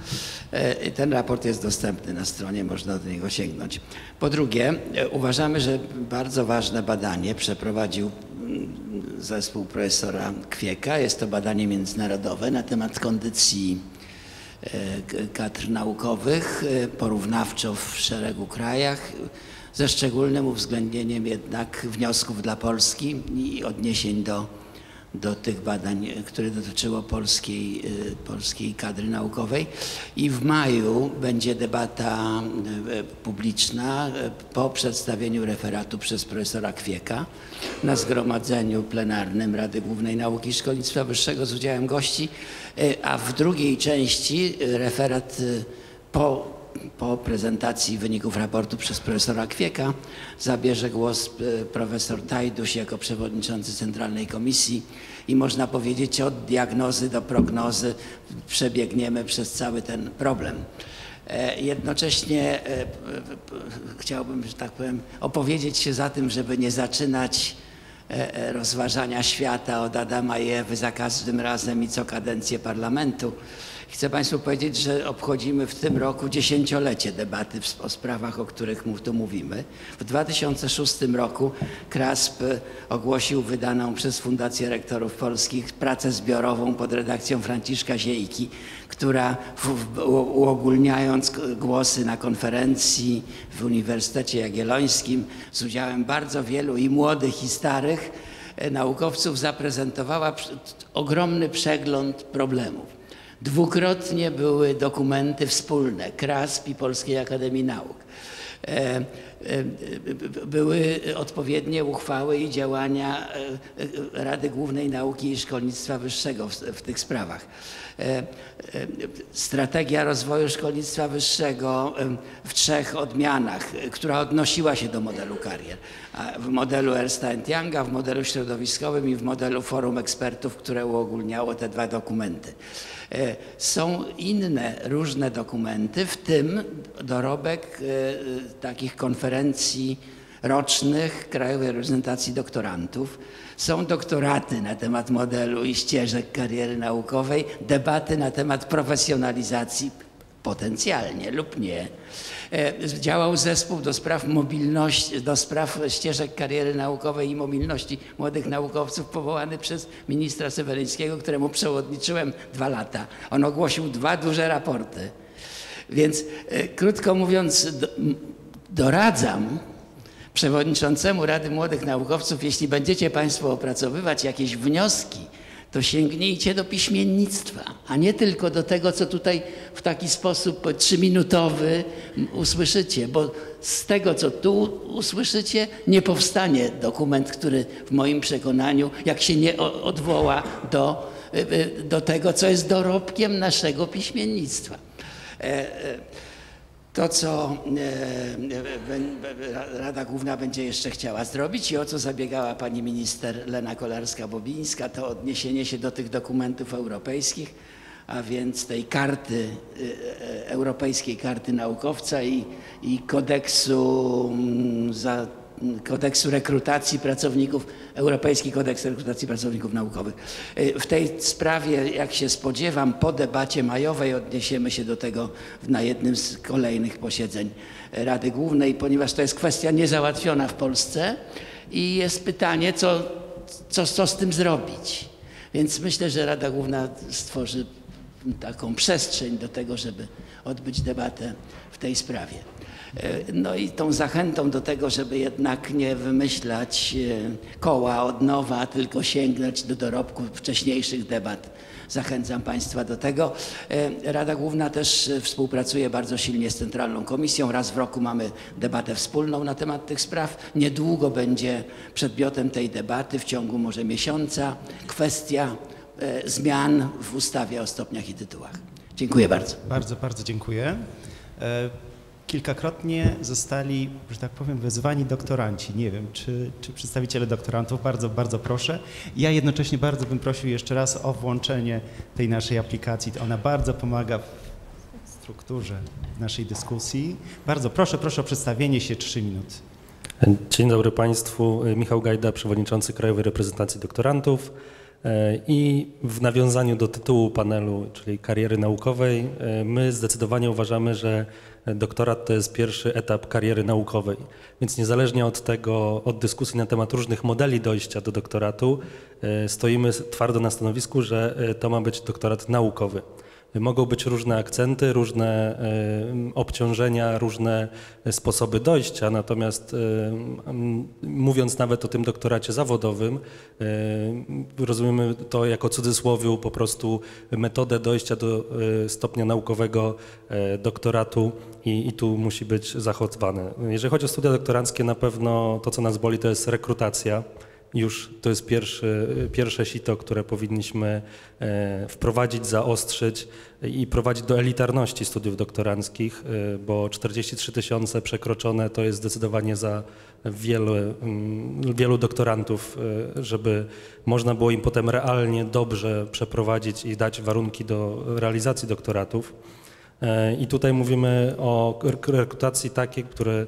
E, Ten raport jest dostępny na stronie, można do niego sięgnąć. Po drugie, e, uważamy, że bardzo ważne badanie przeprowadził zespół profesora Kwieka. Jest to badanie międzynarodowe na temat kondycji e, kadr naukowych, e, porównawczo w szeregu krajach, ze szczególnym uwzględnieniem jednak wniosków dla Polski i odniesień do do tych badań, które dotyczyło polskiej, y, polskiej kadry naukowej. I w maju będzie debata y, publiczna y, po przedstawieniu referatu przez profesora Kwieka na zgromadzeniu plenarnym Rady Głównej Nauki i Szkolnictwa Wyższego z udziałem gości, a w drugiej części referat po po prezentacji wyników raportu przez profesora Kwieka zabierze głos e, profesor Tajduś jako przewodniczący Centralnej Komisji i można powiedzieć od diagnozy do prognozy przebiegniemy przez cały ten problem. E, jednocześnie e, chciałbym, że tak powiem, opowiedzieć się za tym, żeby nie zaczynać rozważania świata od Adama i Ewy za każdym razem i co kadencję parlamentu. Chcę Państwu powiedzieć, że obchodzimy w tym roku dziesięciolecie debaty o sprawach, o których tu mówimy. W 2006 roku KRASP ogłosił wydaną przez Fundację Rektorów Polskich pracę zbiorową pod redakcją Franciszka Ziejki, która uogólniając głosy na konferencji w Uniwersytecie Jagiellońskim z udziałem bardzo wielu i młodych i starych e, naukowców zaprezentowała ogromny przegląd problemów. Dwukrotnie były dokumenty wspólne KRASP i Polskiej Akademii Nauk. E, e, były odpowiednie uchwały i działania e, Rady Głównej Nauki i Szkolnictwa Wyższego w, w tych sprawach. Strategia rozwoju szkolnictwa wyższego w trzech odmianach, która odnosiła się do modelu karier. W modelu Ernsta Younga, w modelu środowiskowym i w modelu Forum Ekspertów, które uogólniało te dwa dokumenty. E, są inne różne dokumenty, w tym dorobek e, takich konferencji rocznych Krajowej Reprezentacji Doktorantów. Są doktoraty na temat modelu i ścieżek kariery naukowej, debaty na temat profesjonalizacji potencjalnie lub nie. E, działał zespół do spraw mobilności, do spraw ścieżek kariery naukowej i mobilności młodych naukowców powołany przez ministra Seweryńskiego, któremu przewodniczyłem dwa lata. On ogłosił dwa duże raporty. Więc e, krótko mówiąc, doradzam przewodniczącemu Rady Młodych Naukowców, jeśli będziecie Państwo opracowywać jakieś wnioski, to sięgnijcie do piśmiennictwa, a nie tylko do tego, co tutaj w taki sposób trzyminutowy usłyszycie, bo z tego, co tu usłyszycie, nie powstanie dokument, który w moim przekonaniu, jak się nie odwoła do, y, y, do tego, co jest dorobkiem naszego piśmiennictwa. E, e, to, co e, Rada Główna będzie jeszcze chciała zrobić i o co zabiegała pani minister Lena Kolarska-Bobińska, to odniesienie się do tych dokumentów europejskich, a więc tej karty, e, e, europejskiej karty naukowca i, i kodeksu mm, za kodeksu rekrutacji pracowników, Europejski Kodeks Rekrutacji Pracowników Naukowych. W tej sprawie, jak się spodziewam, po debacie majowej odniesiemy się do tego na jednym z kolejnych posiedzeń Rady Głównej, ponieważ to jest kwestia niezałatwiona w Polsce i jest pytanie, co, co, co z tym zrobić. Więc myślę, że Rada Główna stworzy taką przestrzeń do tego, żeby odbyć debatę w tej sprawie. E, no i tą zachętą do tego, żeby jednak nie wymyślać e, koła od nowa, tylko sięgnąć do dorobku wcześniejszych debat. Zachęcam Państwa do tego. E, Rada Główna też współpracuje bardzo silnie z Centralną Komisją. Raz w roku mamy debatę wspólną na temat tych spraw. Niedługo będzie przedmiotem tej debaty, w ciągu może miesiąca, kwestia zmian w ustawie o stopniach i tytułach. Dziękuję bardzo. Bardzo, bardzo dziękuję kilkakrotnie zostali, że tak powiem, wezwani doktoranci. Nie wiem, czy, czy przedstawiciele doktorantów, bardzo, bardzo proszę. Ja jednocześnie bardzo bym prosił jeszcze raz o włączenie tej naszej aplikacji. Ona bardzo pomaga w strukturze naszej dyskusji. Bardzo proszę, proszę o przedstawienie się trzy minuty. Dzień dobry Państwu. Michał Gajda, przewodniczący Krajowej Reprezentacji Doktorantów. E, I w nawiązaniu do tytułu panelu, czyli kariery naukowej, e, my zdecydowanie uważamy, że doktorat to jest pierwszy etap kariery naukowej. Więc niezależnie od tego, od dyskusji na temat różnych modeli dojścia do doktoratu, e, stoimy twardo na stanowisku, że to ma być doktorat naukowy. Mogą być różne akcenty, różne e, obciążenia, różne sposoby dojścia, natomiast e, mówiąc nawet o tym doktoracie zawodowym, e, rozumiemy to jako cudzysłowiu po prostu metodę dojścia do e, stopnia naukowego e, doktoratu i, i tu musi być zachowane. Jeżeli chodzi o studia doktoranckie, na pewno to, co nas boli, to jest rekrutacja. Już to jest pierwszy, pierwsze sito, które powinniśmy e, wprowadzić, zaostrzyć i prowadzić do elitarności studiów doktoranckich, e, bo 43 tysiące przekroczone to jest zdecydowanie za wielu, mm, wielu doktorantów, e, żeby można było im potem realnie dobrze przeprowadzić i dać warunki do realizacji doktoratów. I tutaj mówimy o rek- rekrutacji takiej, które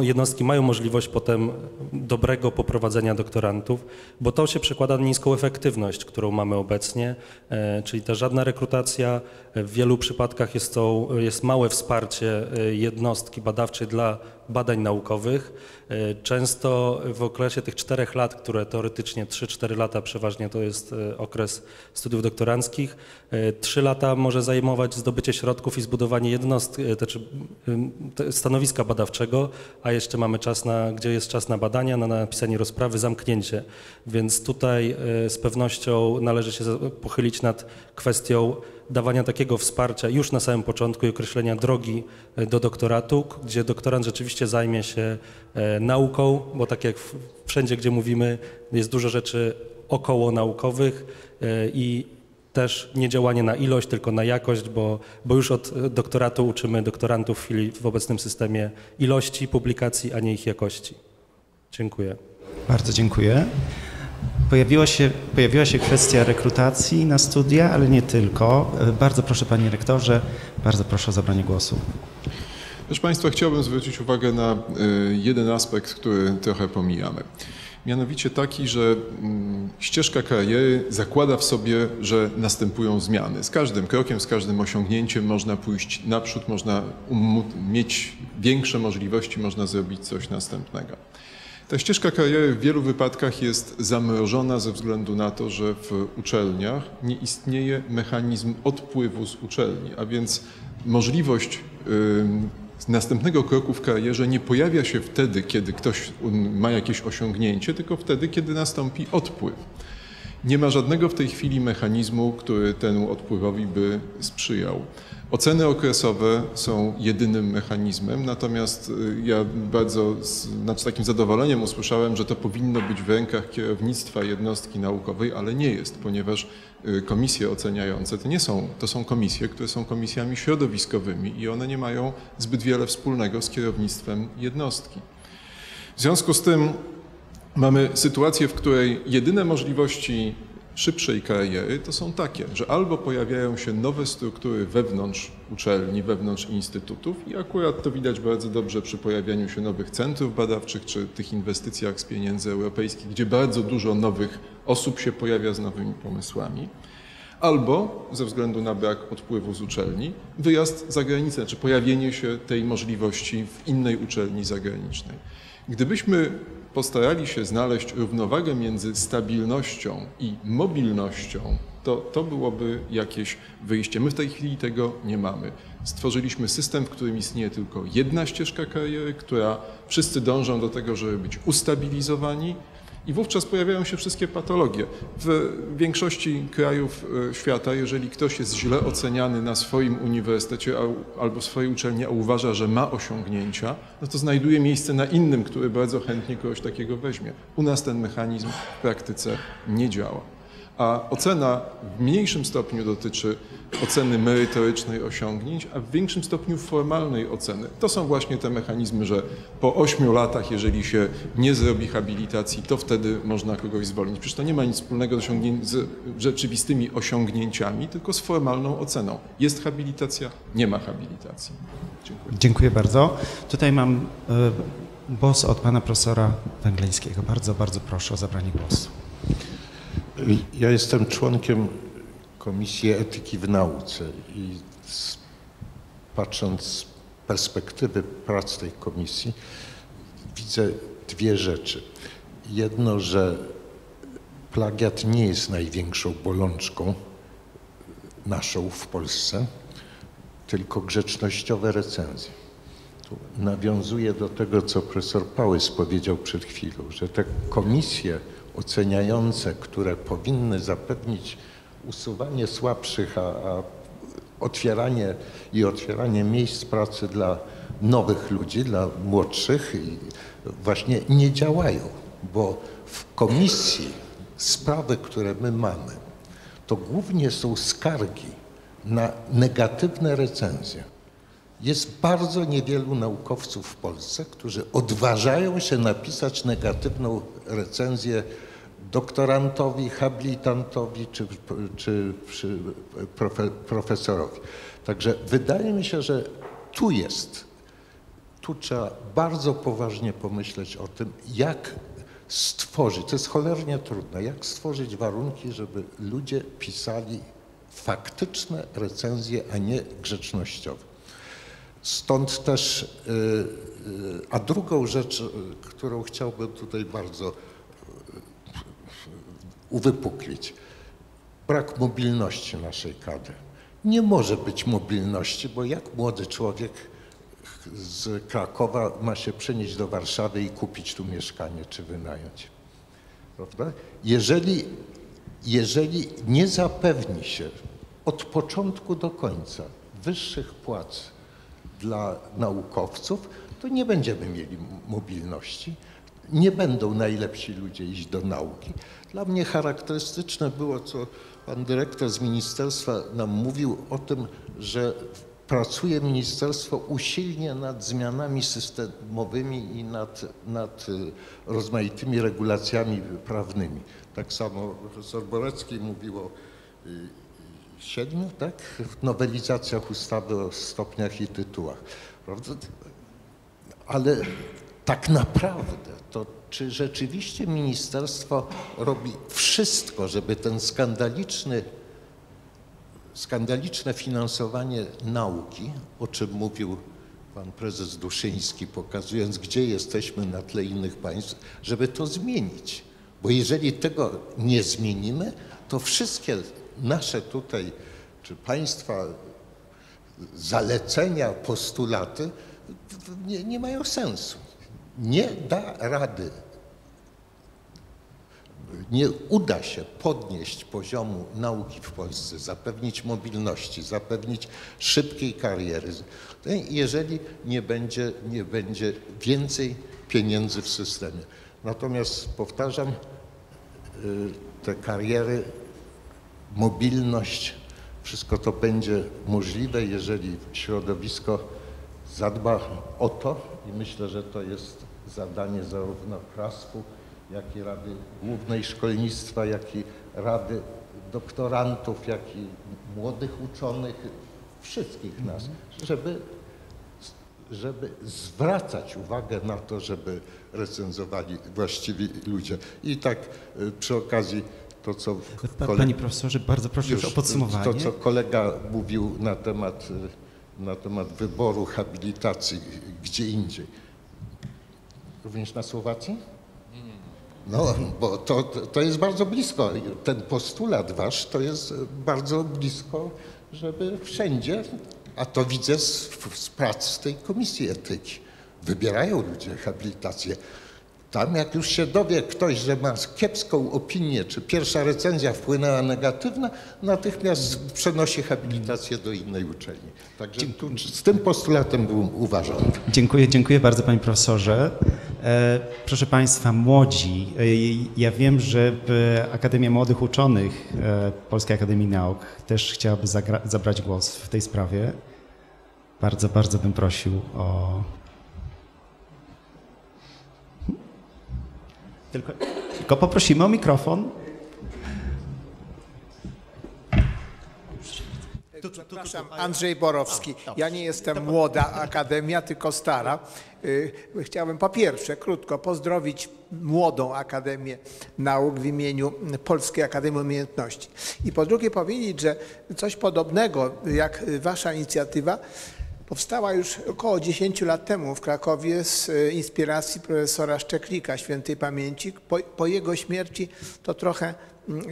jednostki mają możliwość potem dobrego poprowadzenia doktorantów, bo to się przekłada na niską efektywność, którą mamy obecnie, e, czyli ta żadna rekrutacja. W wielu przypadkach jest to jest małe wsparcie e, jednostki badawczej dla badań naukowych. E, Często w okresie tych czterech lat, które teoretycznie 3-4 lata przeważnie to jest e, okres studiów doktoranckich, e, trzy lata może zajmować zdobycie środków i zbudowanie jednostki, to czy ym, te- stanowiska badawczego, a jeszcze mamy czas na, gdzie jest czas na badania, na napisanie rozprawy, zamknięcie. Więc tutaj z pewnością należy się pochylić nad kwestią dawania takiego wsparcia już na samym początku i określenia drogi e, do doktoratu, gdzie doktorant rzeczywiście zajmie się e, nauką, bo tak jak wszędzie, gdzie mówimy, jest dużo rzeczy około naukowych e, i też nie działanie na ilość, tylko na jakość, bo, bo już od doktoratu uczymy doktorantów w, chwili, w obecnym systemie ilości publikacji, a nie ich jakości. Dziękuję. Bardzo dziękuję. Pojawiła się, pojawiła się kwestia rekrutacji na studia, ale nie tylko. E, Bardzo proszę panie rektorze, bardzo proszę o zabranie głosu. Proszę Państwa, chciałbym zwrócić uwagę na y, jeden aspekt, który trochę pomijamy. Mianowicie taki, że mm, ścieżka kariery zakłada w sobie, że następują zmiany. Z każdym krokiem, z każdym osiągnięciem można pójść naprzód, można um- mieć większe możliwości, można zrobić coś następnego. Ta ścieżka kariery w wielu wypadkach jest zamrożona ze względu na to, że w uczelniach nie istnieje mechanizm odpływu z uczelni, a więc możliwość następnego kroku w karierze nie pojawia się wtedy, kiedy ktoś um, ma jakieś osiągnięcie, tylko wtedy, kiedy nastąpi odpływ. Nie ma żadnego w tej chwili mechanizmu, który temu odpływowi by sprzyjał. Oceny okresowe są jedynym mechanizmem, natomiast y, ja bardzo z znaczy takim zadowoleniem usłyszałem, że to powinno być w rękach kierownictwa jednostki naukowej, ale nie jest, ponieważ y, komisje oceniające to nie są, to są komisje, które są komisjami środowiskowymi i one nie mają zbyt wiele wspólnego z kierownictwem jednostki. W związku z tym mamy sytuację, w której jedyne możliwości szybszej kariery to są takie, że albo pojawiają się nowe struktury wewnątrz uczelni, wewnątrz instytutów i akurat to widać bardzo dobrze przy pojawianiu się nowych centrów badawczych czy tych inwestycjach z pieniędzy europejskich, gdzie bardzo dużo nowych osób się pojawia z nowymi pomysłami. Albo ze względu na brak odpływu z uczelni, wyjazd za granicę, czy pojawienie się tej możliwości w innej uczelni zagranicznej. Gdybyśmy postarali się znaleźć równowagę między stabilnością i mobilnością, to to byłoby jakieś wyjście. My w tej chwili tego nie mamy. Stworzyliśmy system, w którym istnieje tylko jedna ścieżka kariery, która wszyscy dążą do tego, żeby być ustabilizowani, i wówczas pojawiają się wszystkie patologie. W większości krajów e, świata, jeżeli ktoś jest źle oceniany na swoim uniwersytecie albo swojej uczelni, a uważa, że ma osiągnięcia, no to znajduje miejsce na innym, który bardzo chętnie kogoś takiego weźmie. U nas ten mechanizm w praktyce nie działa. A ocena w mniejszym stopniu dotyczy oceny merytorycznej osiągnięć, a w większym stopniu formalnej oceny. To są właśnie te mechanizmy, że po ośmiu latach, jeżeli się nie zrobi habilitacji, to wtedy można kogoś zwolnić. Przecież to nie ma nic wspólnego z, rzeczywistymi osiągnięciami, tylko z formalną oceną. Jest habilitacja, nie ma habilitacji. Dziękuję. Dziękuję bardzo. Tutaj mam e, głos od pana profesora Węgleńskiego. Bardzo, bardzo proszę o zabranie głosu. Ja jestem członkiem Komisji Etyki w Nauce i z, patrząc z perspektywy prac tej komisji widzę dwie rzeczy. Jedno, że plagiat nie jest największą bolączką naszą w Polsce, tylko grzecznościowe recenzje. Tu nawiązuję do tego, co profesor Pałys powiedział przed chwilą, że te komisje oceniające, które powinny zapewnić usuwanie słabszych, a, a otwieranie i otwieranie miejsc pracy dla nowych ludzi, dla młodszych, właśnie nie działają, bo w komisji sprawy, które my mamy, to głównie są skargi na negatywne recenzje. Jest bardzo niewielu naukowców w Polsce, którzy odważają się napisać negatywną recenzję doktorantowi, habilitantowi czy, czy, czy profe, profesorowi. Także wydaje mi się, że tu jest, tu trzeba bardzo poważnie pomyśleć o tym, jak stworzyć, to jest cholernie trudne, jak stworzyć warunki, żeby ludzie pisali faktyczne recenzje, a nie grzecznościowe. Stąd też, y, y, a drugą rzecz, y, którą chciałbym tutaj bardzo uwypuklić, brak mobilności naszej kadry. Nie może być mobilności, bo jak młody człowiek z Krakowa ma się przenieść do Warszawy i kupić tu mieszkanie czy wynająć? Prawda? Jeżeli, jeżeli nie zapewni się od początku do końca wyższych płac dla naukowców, to nie będziemy mieli mobilności. Nie będą najlepsi ludzie iść do nauki. Dla mnie charakterystyczne było, co pan dyrektor z ministerstwa nam mówił o tym, że pracuje ministerstwo usilnie nad zmianami systemowymi i nad, nad y, rozmaitymi regulacjami prawnymi. Tak samo profesor Borecki mówił o y, siedmiu, tak, nowelizacjach ustawy o stopniach i tytułach. Prawda? Ale tak naprawdę to czy rzeczywiście ministerstwo robi wszystko, żeby ten skandaliczny, skandaliczne finansowanie nauki, o czym mówił pan prezes Duszyński, pokazując, gdzie jesteśmy na tle innych państw, żeby to zmienić. Bo jeżeli tego nie zmienimy, to wszystkie nasze tutaj, czy państwa zalecenia, postulaty nie, nie mają sensu. Nie da rady nie uda się podnieść poziomu nauki w Polsce, zapewnić mobilności, zapewnić szybkiej kariery, jeżeli nie będzie, nie będzie więcej pieniędzy w systemie. Natomiast powtarzam, y, te kariery, mobilność, wszystko to będzie możliwe, jeżeli środowisko zadba o to i myślę, że to jest zadanie zarówno KRASP-u, jak i Rady Głównej Szkolnictwa, jak i Rady Doktorantów, jak i młodych uczonych, wszystkich nas, żeby, żeby zwracać uwagę na to, żeby recenzowali właściwi ludzie. I tak y, przy okazji to, co... Kolega, Panie profesorze, bardzo proszę już, już o podsumowanie. To, co kolega mówił na temat, y, na temat wyboru habilitacji gdzie indziej. Również na Słowacji? No, bo to, to jest bardzo blisko. Ten postulat wasz to jest bardzo blisko, żeby wszędzie, a to widzę z, z prac tej komisji etyki, wybierają ludzie habilitację. Tam jak już się dowie ktoś, że ma kiepską opinię, czy pierwsza recenzja wpłynęła negatywna, natychmiast przenosi habilitację do innej uczelni. Także tu, z tym postulatem bym uważał. Dziękuję, dziękuję bardzo panie profesorze. E, proszę Państwa, młodzi, e, ja wiem, że Akademia Młodych Uczonych e, Polskiej Akademii Nauk też chciałaby zabrać głos w tej sprawie. Bardzo, bardzo bym prosił o Tylko, tylko poprosimy o mikrofon. Przepraszam, Andrzej Borowski. Ja nie jestem młoda akademia, tylko stara. Y, chciałbym po pierwsze krótko pozdrowić młodą Akademię Nauk w imieniu Polskiej Akademii Umiejętności. I po drugie powiedzieć, że coś podobnego jak wasza inicjatywa Powstała już około 10 lat temu w Krakowie z e, inspiracji profesora Szczeklika świętej pamięci. Po, po, jego śmierci to trochę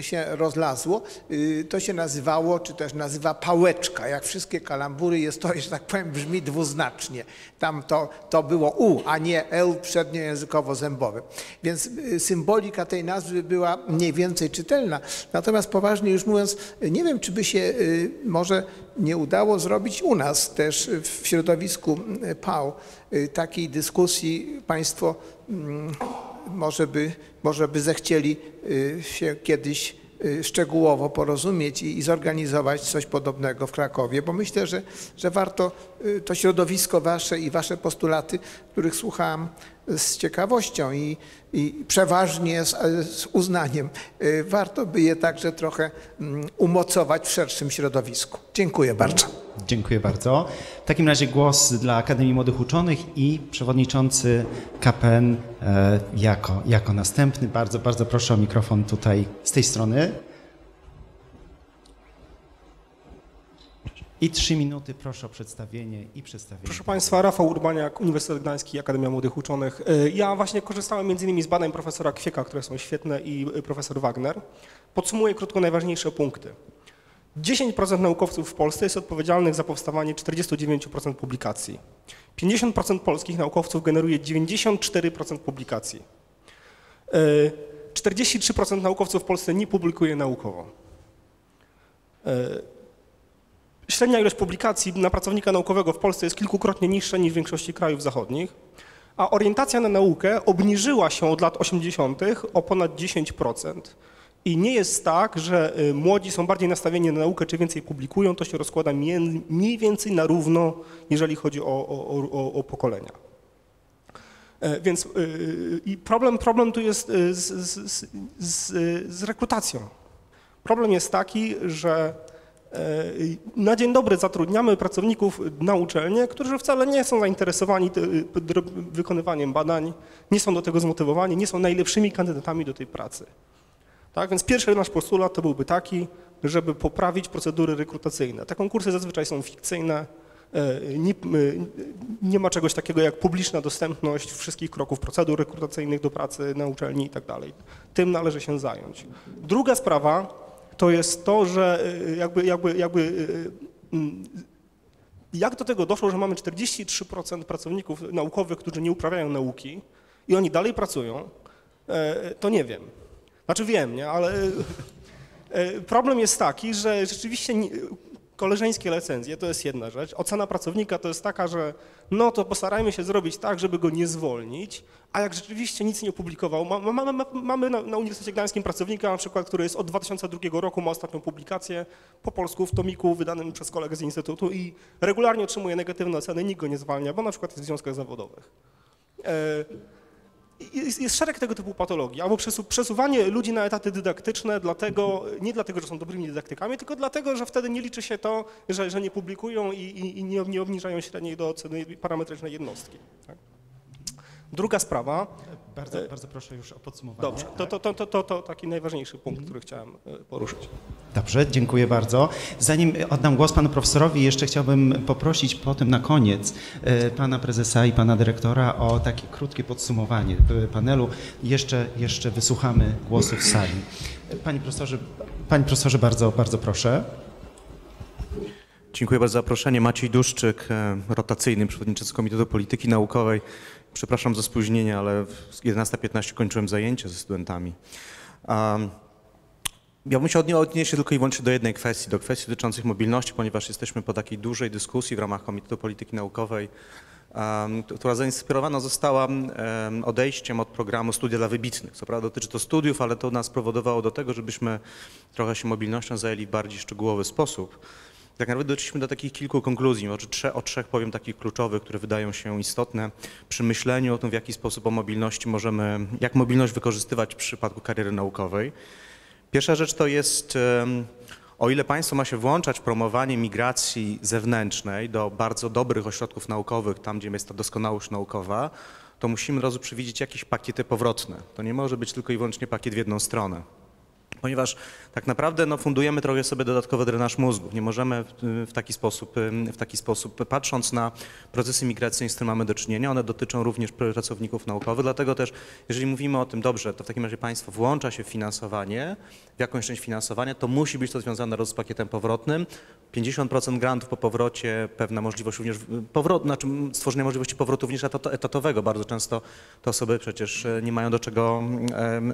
się rozlazło, y, to się nazywało, czy też nazywa pałeczka. Jak wszystkie kalambury jest to, że tak powiem, brzmi dwuznacznie. Tam to, to było U, a nie L przedniojęzykowo-zębowe. Więc y, symbolika tej nazwy była mniej więcej czytelna. Natomiast poważnie już mówiąc, nie wiem, czy by się y, może nie udało zrobić u nas też w środowisku PAU takiej dyskusji. Państwo mm, może by, może by zechcieli y, się kiedyś y, szczegółowo porozumieć i, i zorganizować coś podobnego w Krakowie, bo myślę, że, że warto to środowisko wasze i wasze postulaty, których słuchałem z ciekawością i, i przeważnie z, z uznaniem, y, warto by je także trochę mm, umocować w szerszym środowisku. Dziękuję bardzo. Dziękuję bardzo. W takim razie głos dla Akademii Młodych Uczonych i przewodniczący KPN e, jako, jako następny. Bardzo, bardzo proszę o mikrofon tutaj z tej strony. I trzy minuty proszę o przedstawienie i przedstawienie. Proszę Państwa, Rafał Urbaniak, Uniwersytet Gdański, Akademia Młodych Uczonych. Y, Ja właśnie korzystałem między innymi z badań profesora Kwieka, które są świetne i y, profesor Wagner. Podsumuję krótko najważniejsze punkty. 10% naukowców w Polsce jest odpowiedzialnych za powstawanie 49% publikacji. 50% polskich naukowców generuje 94% publikacji. Y, 43% naukowców w Polsce nie publikuje naukowo. Y, Średnia ilość publikacji na pracownika naukowego w Polsce jest kilkukrotnie niższa niż w większości krajów zachodnich, a orientacja na naukę obniżyła się od lat 80. o ponad 10%. I nie jest tak, że y, młodzi są bardziej nastawieni na naukę, czy więcej publikują, to się rozkłada mniej więcej na równo, jeżeli chodzi o, o, o, o pokolenia. E, Więc y, i problem, problem tu jest y, z, z, z, z, rekrutacją. Problem jest taki, że na dzień dobry zatrudniamy pracowników na uczelnię, którzy wcale nie są zainteresowani wykonywaniem badań, nie są do tego zmotywowani, nie są najlepszymi kandydatami do tej pracy. Tak, więc pierwszy nasz postulat to byłby taki, żeby poprawić procedury rekrutacyjne. Te konkursy zazwyczaj są fikcyjne, e, nie, e, nie ma czegoś takiego jak publiczna dostępność wszystkich kroków procedur rekrutacyjnych do pracy na uczelni i tak dalej. Tym należy się zająć. Druga sprawa to jest to, że e, jakby, jakby, jakby e, mm, jak do tego doszło, że mamy 43% pracowników naukowych, którzy nie uprawiają nauki i oni dalej pracują, e, to nie wiem. Znaczy wiem, nie, ale e, problem jest taki, że rzeczywiście koleżeńskie recenzje to jest jedna rzecz. Ocena pracownika to jest taka, że no to postarajmy się zrobić tak, żeby go nie zwolnić, a jak rzeczywiście nic nie opublikował, ma, ma, ma, mamy na, na Uniwersytecie Gdańskim pracownika na przykład, który jest od 2002 roku, ma ostatnią publikację po polsku w tomiku wydanym przez kolegę z Instytutu i regularnie otrzymuje negatywne oceny, nikt go nie zwalnia, bo na przykład jest w związkach zawodowych. E, jest, jest szereg tego typu patologii, albo przesu, przesuwanie ludzi na etaty dydaktyczne, dlatego, nie dlatego, że są dobrymi dydaktykami, tylko dlatego, że wtedy nie liczy się to, że, że nie publikują i, i, i nie, nie obniżają średniej do oceny parametrycznej jednostki. Tak? Druga sprawa. Bardzo, e, bardzo proszę już o podsumowanie. Dobrze, to, to, to, to, to, to taki najważniejszy punkt, który chciałem e, poruszyć. Dobrze, dziękuję bardzo. Zanim oddam głos panu profesorowi, jeszcze chciałbym poprosić potem na koniec e, pana prezesa i pana dyrektora o takie krótkie podsumowanie panelu. Jeszcze, jeszcze wysłuchamy głosów z sali. Panie profesorze, panie profesorze bardzo, bardzo proszę. Dziękuję bardzo za zaproszenie. Maciej Duszczyk, rotacyjny przewodniczący Komitetu Polityki Naukowej. Przepraszam za spóźnienie, ale w 11.15 kończyłem zajęcie ze studentami. Um, ja bym się odnie- odnieść tylko i wyłącznie do jednej kwestii, do kwestii dotyczących mobilności, ponieważ jesteśmy po takiej dużej dyskusji w ramach Komitetu Polityki Naukowej, em, która zainspirowana została em, odejściem od programu Studia dla Wybitnych. Co prawda dotyczy to studiów, ale to nas prowokowało do tego, żebyśmy trochę się mobilnością zajęli w bardziej szczegółowy sposób. Tak naprawdę doszliśmy do takich kilku konkluzji, może o trzech powiem takich kluczowych, które wydają się istotne przy myśleniu o tym, w jaki sposób o mobilności możemy, jak mobilność wykorzystywać w przypadku kariery naukowej. Pierwsza rzecz to jest, o ile państwo ma się włączać w promowanie migracji zewnętrznej do bardzo dobrych ośrodków naukowych, tam gdzie jest ta doskonałość naukowa, to musimy od razu przewidzieć jakieś pakiety powrotne. To nie może być tylko i wyłącznie pakiet w jedną stronę. Ponieważ tak naprawdę no, fundujemy trochę sobie dodatkowy drenaż mózgów. Nie możemy w, w, taki sposób, w taki sposób, patrząc na procesy migracyjne, z którymi mamy do czynienia, one dotyczą również pracowników naukowych, dlatego też, jeżeli mówimy o tym dobrze, to w takim razie państwo włącza się w finansowanie, w jakąś część finansowania, to musi być to związane z pakietem powrotnym. 50% grantów po powrocie, pewna możliwość również powrot, znaczy stworzenia możliwości powrotu również etatowego. Bardzo często te osoby przecież nie mają do czego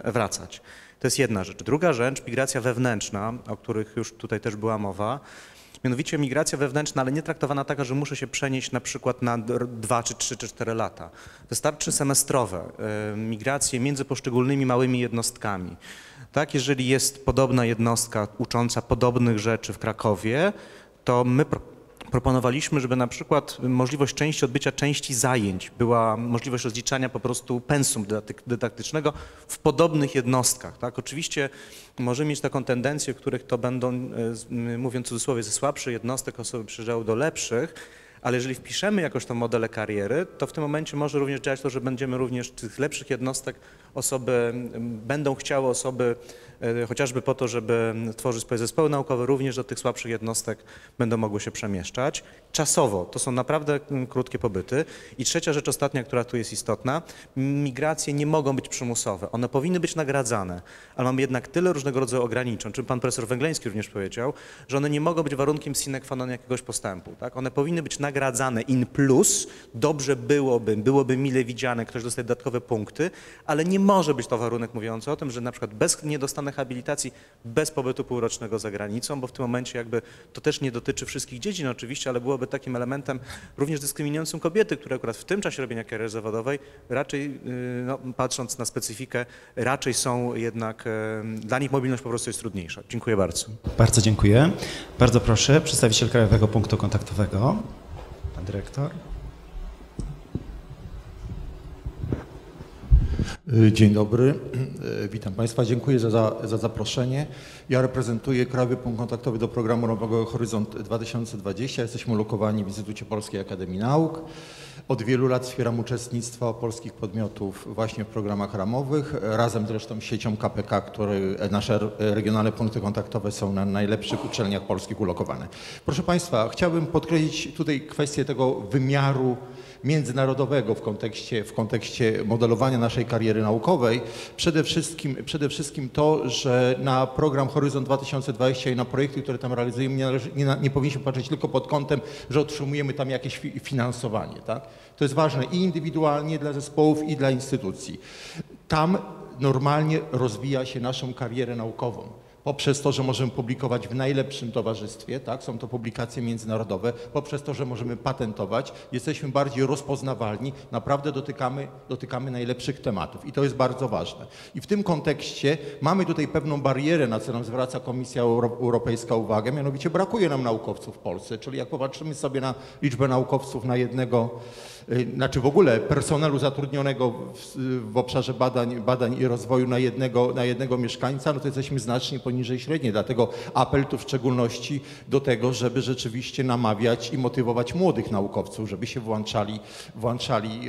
wracać. To jest jedna rzecz. Druga rzecz, migracja wewnętrzna, o których już tutaj też była mowa. Mianowicie migracja wewnętrzna, ale nie traktowana taka, że muszę się przenieść na przykład na dwa, czy trzy, czy cztery lata. Wystarczy semestrowe, migracje między poszczególnymi małymi jednostkami. Tak, jeżeli jest podobna jednostka ucząca podobnych rzeczy w Krakowie, to my proponowaliśmy, żeby na przykład możliwość części odbycia części zajęć, była możliwość rozliczania po prostu pensum dydaktycznego w podobnych jednostkach. Tak? Oczywiście możemy mieć taką tendencję, w których to będą, mówiąc w cudzysłowie, ze słabszych jednostek osoby przyjeżdżały do lepszych, ale jeżeli wpiszemy jakoś tą modelę kariery, to w tym momencie może również działać to, że będziemy również tych lepszych jednostek osoby, będą chciały osoby E, chociażby po to, żeby tworzyć swoje zespoły naukowe, również do tych słabszych jednostek będą mogły się przemieszczać. Czasowo to są naprawdę krótkie pobyty. I trzecia rzecz ostatnia, która tu jest istotna, migracje nie mogą być przymusowe. One powinny być nagradzane, ale mamy jednak tyle różnego rodzaju ograniczeń, czym pan profesor Węgleński również powiedział, że one nie mogą być warunkiem sine qua non jakiegoś postępu. Tak? One powinny być nagradzane in plus, dobrze byłoby, byłoby mile widziane, ktoś dostaje dodatkowe punkty, ale nie może być to warunek mówiący o tym, że na przykład bez nie dostanę habilitacji bez pobytu półrocznego za granicą, bo w tym momencie jakby to też nie dotyczy wszystkich dziedzin oczywiście, ale byłoby takim elementem również dyskryminującym kobiety, które akurat w tym czasie robienia kariery zawodowej raczej, y, no, patrząc na specyfikę, raczej są jednak, y, dla nich mobilność po prostu jest trudniejsza. Dziękuję bardzo. Bardzo dziękuję. Bardzo proszę, przedstawiciel Krajowego Punktu Kontaktowego, pan dyrektor. Dzień dobry, y, witam Państwa, dziękuję za, za, za, zaproszenie. Ja reprezentuję Krajowy Punkt Kontaktowy do programu nowego Horyzont 2020. Jesteśmy ulokowani w Instytucie Polskiej Akademii Nauk. Od wielu lat wspieram uczestnictwo polskich podmiotów właśnie w programach ramowych, razem zresztą z siecią KPK, który nasze regionalne punkty kontaktowe są na najlepszych uczelniach polskich ulokowane. Proszę Państwa, chciałbym podkreślić tutaj kwestię tego wymiaru międzynarodowego w kontekście, w kontekście modelowania naszej kariery naukowej. Przede wszystkim, przede wszystkim to, że na program Horyzont 2020 i na projekty, które tam realizujemy, nie, należy, nie, nie powinniśmy patrzeć tylko pod kątem, że otrzymujemy tam jakieś finansowanie. Tak? To jest ważne i indywidualnie dla zespołów, i dla instytucji. Tam normalnie rozwija się naszą karierę naukową poprzez to, że możemy publikować w najlepszym towarzystwie, tak, są to publikacje międzynarodowe, poprzez to, że możemy patentować, jesteśmy bardziej rozpoznawalni, naprawdę dotykamy, dotykamy najlepszych tematów i to jest bardzo ważne. I w tym kontekście mamy tutaj pewną barierę, na co nam zwraca Komisja Europejska uwagę, mianowicie brakuje nam naukowców w Polsce, czyli jak popatrzymy sobie na liczbę naukowców na jednego znaczy w ogóle personelu zatrudnionego w, w, obszarze badań, badań i rozwoju na jednego, na jednego mieszkańca, no to jesteśmy znacznie poniżej średniej. Dlatego apel tu w szczególności do tego, żeby rzeczywiście namawiać i motywować młodych naukowców, żeby się włączali, włączali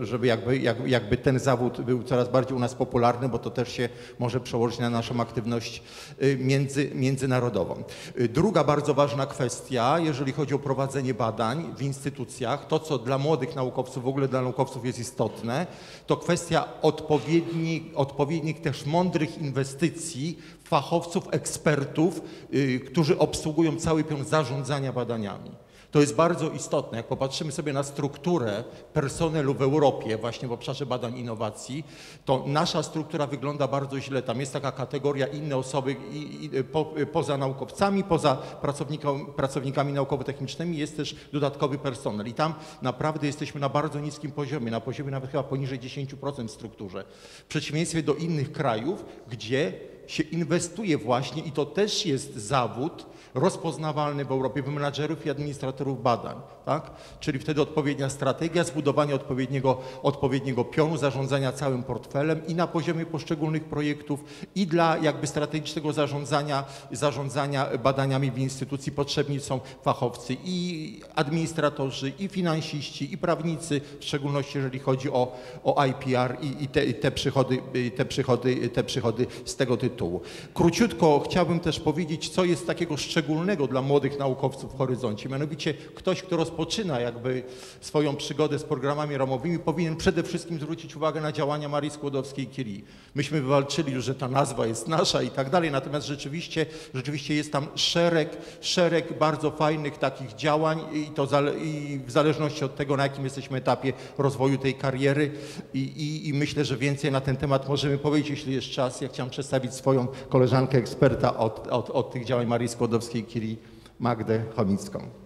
żeby jakby, jakby ten zawód był coraz bardziej u nas popularny, bo to też się może przełożyć na naszą aktywność y, między, międzynarodową. Y, druga bardzo ważna kwestia, jeżeli chodzi o prowadzenie badań w instytucjach, to co dla młodych naukowców naukowców, w ogóle dla naukowców jest istotne, to kwestia odpowiednich, odpowiednich też mądrych inwestycji fachowców, ekspertów, yy, którzy obsługują cały pion zarządzania badaniami. To jest bardzo istotne. Jak popatrzymy sobie na strukturę personelu w Europie, właśnie w obszarze badań innowacji, to nasza struktura wygląda bardzo źle. Tam jest taka kategoria inne osoby i, i, po, poza naukowcami, poza pracownikami, pracownikami naukowo-technicznymi jest też dodatkowy personel. I tam naprawdę jesteśmy na bardzo niskim poziomie, na poziomie nawet chyba poniżej 10% w strukturze. W przeciwieństwie do innych krajów, gdzie się inwestuje właśnie i to też jest zawód, rozpoznawalny w Europie w menadżerów i administratorów badań. Tak? Czyli wtedy odpowiednia strategia, zbudowanie odpowiedniego, odpowiedniego pionu, zarządzania całym portfelem i na poziomie poszczególnych projektów i dla jakby strategicznego zarządzania, zarządzania badaniami w instytucji potrzebni są fachowcy i administratorzy, i finansiści, i prawnicy, w szczególności jeżeli chodzi o, o IPR i, i te, te, przychody, te, przychody, te przychody z tego tytułu. Króciutko chciałbym też powiedzieć, co jest takiego szczególnego dla młodych naukowców w horyzoncie. Mianowicie ktoś, kto rozpoczyna jakby swoją przygodę z programami ramowymi, powinien przede wszystkim zwrócić uwagę na działania Marii Skłodowskiej-Curie. Myśmy wywalczyli już, że ta nazwa jest nasza i tak dalej, natomiast rzeczywiście, rzeczywiście jest tam szereg, szereg bardzo fajnych takich działań i to i w zależności od tego, na jakim jesteśmy etapie rozwoju tej kariery i, i, i myślę, że więcej na ten temat możemy powiedzieć, jeśli jest czas. Ja chciałem przedstawić swoją koleżankę eksperta od, od, od tych działań Marii Skłodowskiej-Curie, Magdę Chomicką.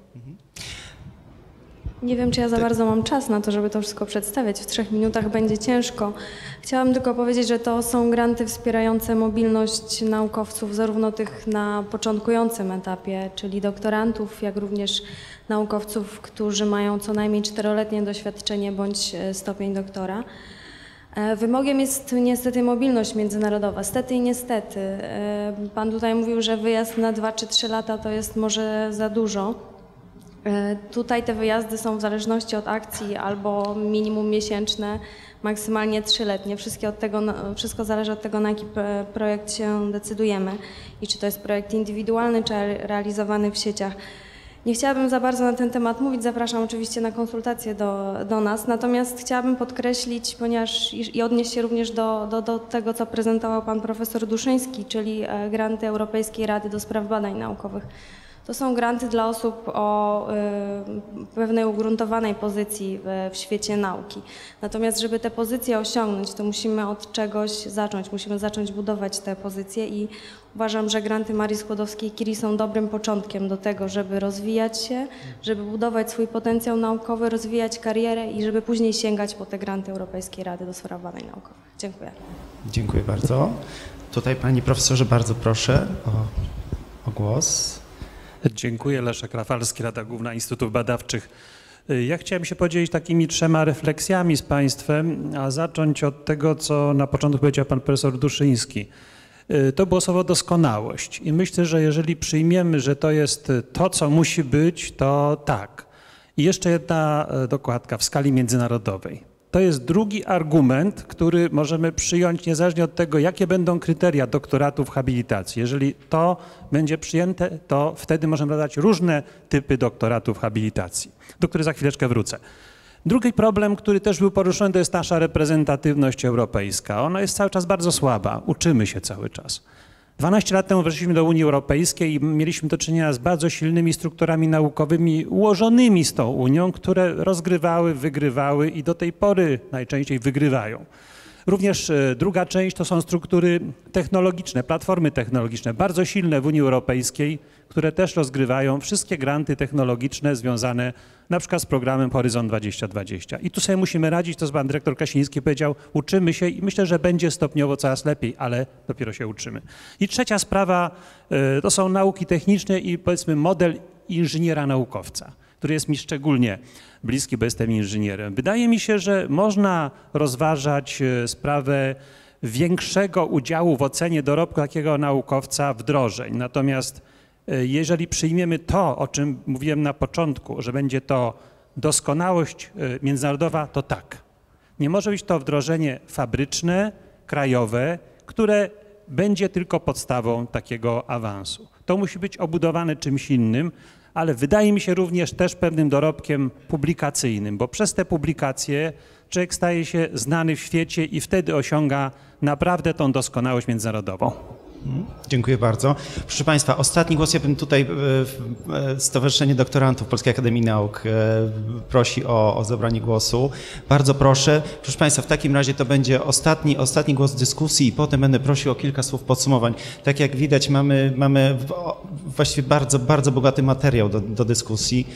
Nie wiem, czy ja za bardzo mam czas na to, żeby to wszystko przedstawiać. W trzech minutach będzie ciężko. Chciałam tylko powiedzieć, że to są granty wspierające mobilność naukowców, zarówno tych na początkującym etapie, czyli doktorantów, jak również naukowców, którzy mają co najmniej czteroletnie doświadczenie bądź e, stopień doktora. E, wymogiem jest niestety mobilność międzynarodowa. Stety i niestety. E, pan tutaj mówił, że wyjazd na dwa czy trzy lata to jest może za dużo. E, tutaj te wyjazdy są w zależności od akcji albo minimum miesięczne, maksymalnie trzyletnie. Wszystkie od tego, wszystko zależy od tego, na jaki projekt się decydujemy i czy to jest projekt indywidualny, czy realizowany w sieciach. Nie chciałabym za bardzo na ten temat mówić, zapraszam oczywiście na konsultacje do, do nas, natomiast chciałabym podkreślić, ponieważ i odnieść się również do, do, do tego, co prezentował pan profesor Duszyński, czyli e, granty Europejskiej Rady do Spraw Badań Naukowych. To są granty dla osób o y, pewnej ugruntowanej pozycji w, świecie nauki. Natomiast, żeby te pozycje osiągnąć, to musimy od czegoś zacząć, musimy zacząć budować te pozycje i uważam, że granty Marii Skłodowskiej-Curie są dobrym początkiem do tego, żeby rozwijać się, żeby budować swój potencjał naukowy, rozwijać karierę i żeby później sięgać po te granty Europejskiej Rady do Spraw Badań Naukowych. Dziękuję. Dziękuję bardzo. Tutaj Panie Profesorze bardzo proszę o, o głos. Dziękuję. Leszek Rafalski, Rada Główna Instytutów Badawczych. Ja chciałem się podzielić takimi trzema refleksjami z Państwem, a zacząć od tego, co na początku powiedział Pan Profesor Duszyński. To było słowo doskonałość i myślę, że jeżeli przyjmiemy, że to jest to, co musi być, to tak. I jeszcze jedna dokładka w skali międzynarodowej. To jest drugi argument, który możemy przyjąć niezależnie od tego, jakie będą kryteria doktoratów habilitacji. Jeżeli to będzie przyjęte, to wtedy możemy badać różne typy doktoratów habilitacji, do których za chwileczkę wrócę. Drugi problem, który też był poruszony, to jest nasza reprezentatywność europejska. Ona jest cały czas bardzo słaba. Uczymy się cały czas. 12 lat temu weszliśmy do Unii Europejskiej i mieliśmy do czynienia z bardzo silnymi strukturami naukowymi ułożonymi z tą Unią, które rozgrywały, wygrywały i do tej pory najczęściej wygrywają. Również e, druga część to są struktury technologiczne, platformy technologiczne, bardzo silne w Unii Europejskiej, które też rozgrywają wszystkie granty technologiczne związane na przykład z programem Horyzont 2020. I tu sobie musimy radzić, to pan dyrektor Kasiński powiedział, uczymy się i myślę, że będzie stopniowo coraz lepiej, ale dopiero się uczymy. I trzecia sprawa e, to są nauki techniczne i powiedzmy model inżyniera naukowca, który jest mi szczególnie bliski, bo jestem inżynierem. Wydaje mi się, że można rozważać e, sprawę większego udziału w ocenie dorobku takiego naukowca wdrożeń. Natomiast jeżeli przyjmiemy to, o czym mówiłem na początku, że będzie to doskonałość e, międzynarodowa, to tak. Nie może być to wdrożenie fabryczne, krajowe, które będzie tylko podstawą takiego awansu. To musi być obudowane czymś innym, ale wydaje mi się również też pewnym dorobkiem publikacyjnym, bo przez te publikacje człowiek staje się znany w świecie i wtedy osiąga naprawdę tą doskonałość międzynarodową. Dziękuję bardzo. Proszę Państwa, ostatni głos ja bym tutaj, e, e, Stowarzyszenie Doktorantów Polskiej Akademii Nauk e, prosi o, o zabranie głosu. Bardzo proszę. Proszę Państwa, w takim razie to będzie ostatni, ostatni głos dyskusji i potem będę prosił o kilka słów podsumowań. Tak jak widać mamy, mamy właściwie bardzo, bardzo bogaty materiał do, do dyskusji.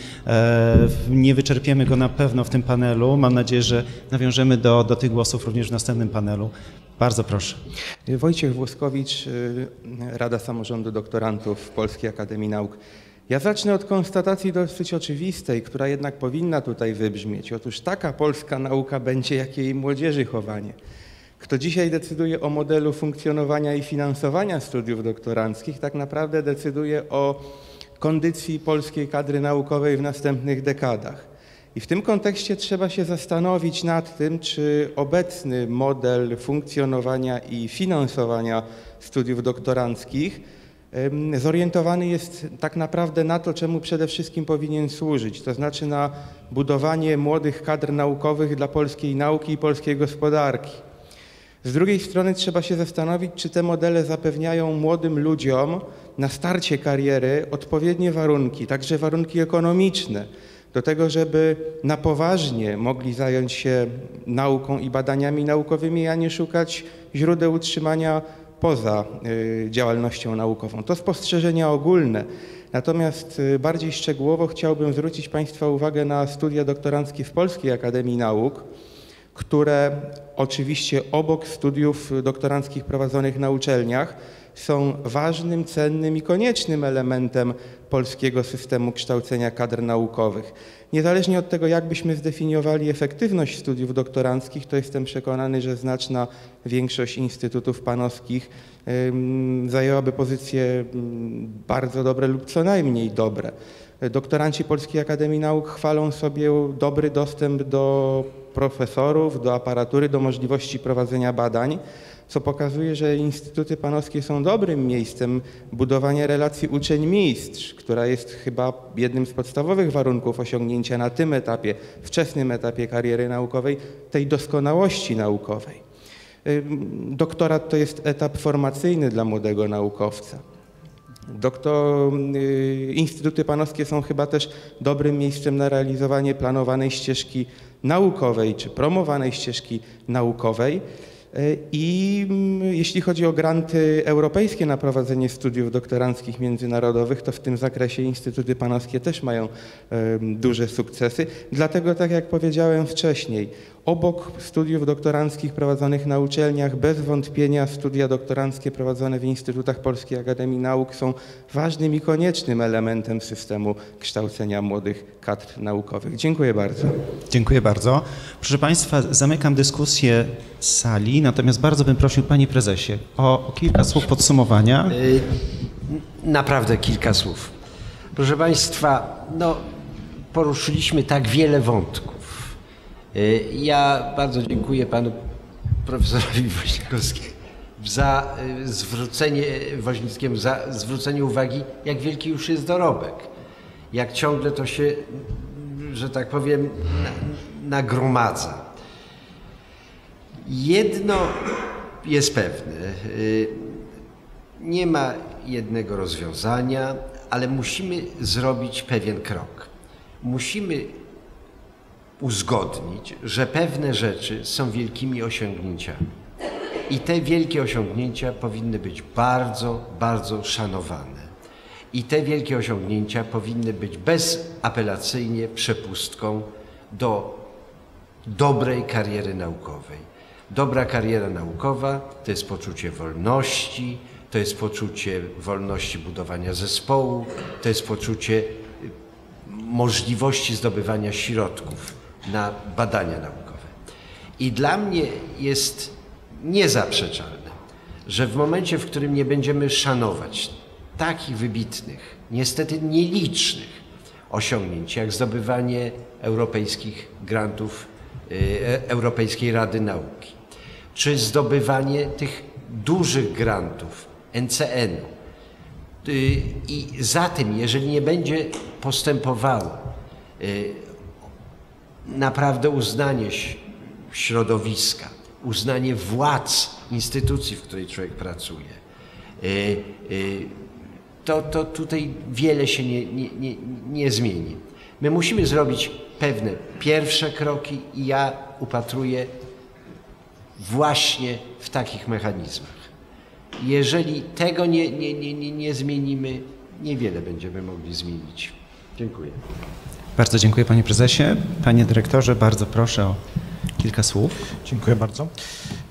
Nie wyczerpiemy go na pewno w tym panelu. Mam nadzieję, że nawiążemy do, do tych głosów również w następnym panelu. Bardzo proszę. Wojciech Włoskowicz, y, Rada Samorządu Doktorantów Polskiej Akademii Nauk. Ja zacznę od konstatacji dosyć oczywistej, która jednak powinna tutaj wybrzmieć. Otóż taka polska nauka będzie, jak jej młodzieży chowanie. Kto dzisiaj decyduje o modelu funkcjonowania i finansowania studiów doktoranckich, tak naprawdę decyduje o kondycji polskiej kadry naukowej w następnych dekadach. I w tym kontekście trzeba się zastanowić nad tym, czy obecny model funkcjonowania i finansowania studiów doktoranckich zorientowany jest tak naprawdę na to, czemu przede wszystkim powinien służyć, to znaczy na budowanie młodych kadr naukowych dla polskiej nauki i polskiej gospodarki. Z drugiej strony trzeba się zastanowić, czy te modele zapewniają młodym ludziom na starcie kariery odpowiednie warunki, także warunki ekonomiczne, do tego, żeby na poważnie mogli zająć się nauką i badaniami naukowymi, a nie szukać źródeł utrzymania poza y, działalnością naukową. To spostrzeżenia ogólne. Natomiast y, bardziej szczegółowo chciałbym zwrócić Państwa uwagę na studia doktoranckie w Polskiej Akademii Nauk, które oczywiście obok studiów doktoranckich prowadzonych na uczelniach są ważnym, cennym i koniecznym elementem polskiego systemu kształcenia kadr naukowych. Niezależnie od tego, jak byśmy zdefiniowali efektywność studiów doktoranckich, to jestem przekonany, że znaczna większość instytutów panowskich zajęłaby pozycje bardzo dobre lub co najmniej dobre. Doktoranci Polskiej Akademii Nauk chwalą sobie dobry dostęp do profesorów, do aparatury, do możliwości prowadzenia badań, co pokazuje, że instytuty panowskie są dobrym miejscem budowania relacji uczeń-mistrz, która jest chyba jednym z podstawowych warunków osiągnięcia na tym etapie, wczesnym etapie kariery naukowej, tej doskonałości naukowej. Doktorat to jest etap formacyjny dla młodego naukowca. Doktor, y, instytuty panowskie są chyba też dobrym miejscem na realizowanie planowanej ścieżki naukowej czy promowanej ścieżki naukowej. Y, I mm, jeśli chodzi o granty europejskie na prowadzenie studiów doktoranckich międzynarodowych, to w tym zakresie instytuty panowskie też mają duże sukcesy. Dlatego, tak jak powiedziałem wcześniej, obok studiów doktoranckich prowadzonych na uczelniach, bez wątpienia studia doktoranckie prowadzone w instytutach Polskiej Akademii Nauk są ważnym i koniecznym elementem systemu kształcenia młodych kadr naukowych. Dziękuję bardzo. Dziękuję bardzo. Proszę Państwa, zamykam dyskusję z sali, natomiast bardzo bym prosił Panie Prezesie o, o kilka słów podsumowania. Y, Naprawdę kilka słów. Proszę Państwa, no, poruszyliśmy tak wiele wątków. Y, Ja bardzo dziękuję Panu Profesorowi Woźniakowskiemu za y, zwrócenie, Woźnickiemu za zwrócenie uwagi, jak wielki już jest dorobek. Jak ciągle to się, że tak powiem, na, nagromadza. Jedno jest pewne. y, Nie ma jednego rozwiązania, ale musimy zrobić pewien krok. Musimy uzgodnić, że pewne rzeczy są wielkimi osiągnięciami. I te wielkie osiągnięcia powinny być bardzo, bardzo szanowane. I te wielkie osiągnięcia powinny być bezapelacyjnie przepustką do dobrej kariery naukowej. Dobra kariera naukowa to jest poczucie wolności, to jest poczucie wolności budowania zespołu, to jest poczucie y, możliwości zdobywania środków na badania naukowe. I dla mnie jest niezaprzeczalne, że w momencie, w którym nie będziemy szanować takich wybitnych, niestety nielicznych osiągnięć, jak zdobywanie europejskich grantów y, e- Europejskiej Rady Nauki, czy zdobywanie tych dużych grantów NCN-u. Y, I za tym, jeżeli nie będzie postępowało y, naprawdę uznanie środowiska, uznanie władz instytucji, w której człowiek pracuje, y, y, to, to tutaj wiele się nie, nie, nie, nie zmieni. My musimy zrobić pewne pierwsze kroki i ja upatruję właśnie w takich mechanizmach. Jeżeli tego nie, nie, nie, nie, nie zmienimy, niewiele będziemy mogli zmienić. Dziękuję. Bardzo dziękuję Panie Prezesie. Panie Dyrektorze, bardzo proszę o kilka słów. Dziękuję bardzo.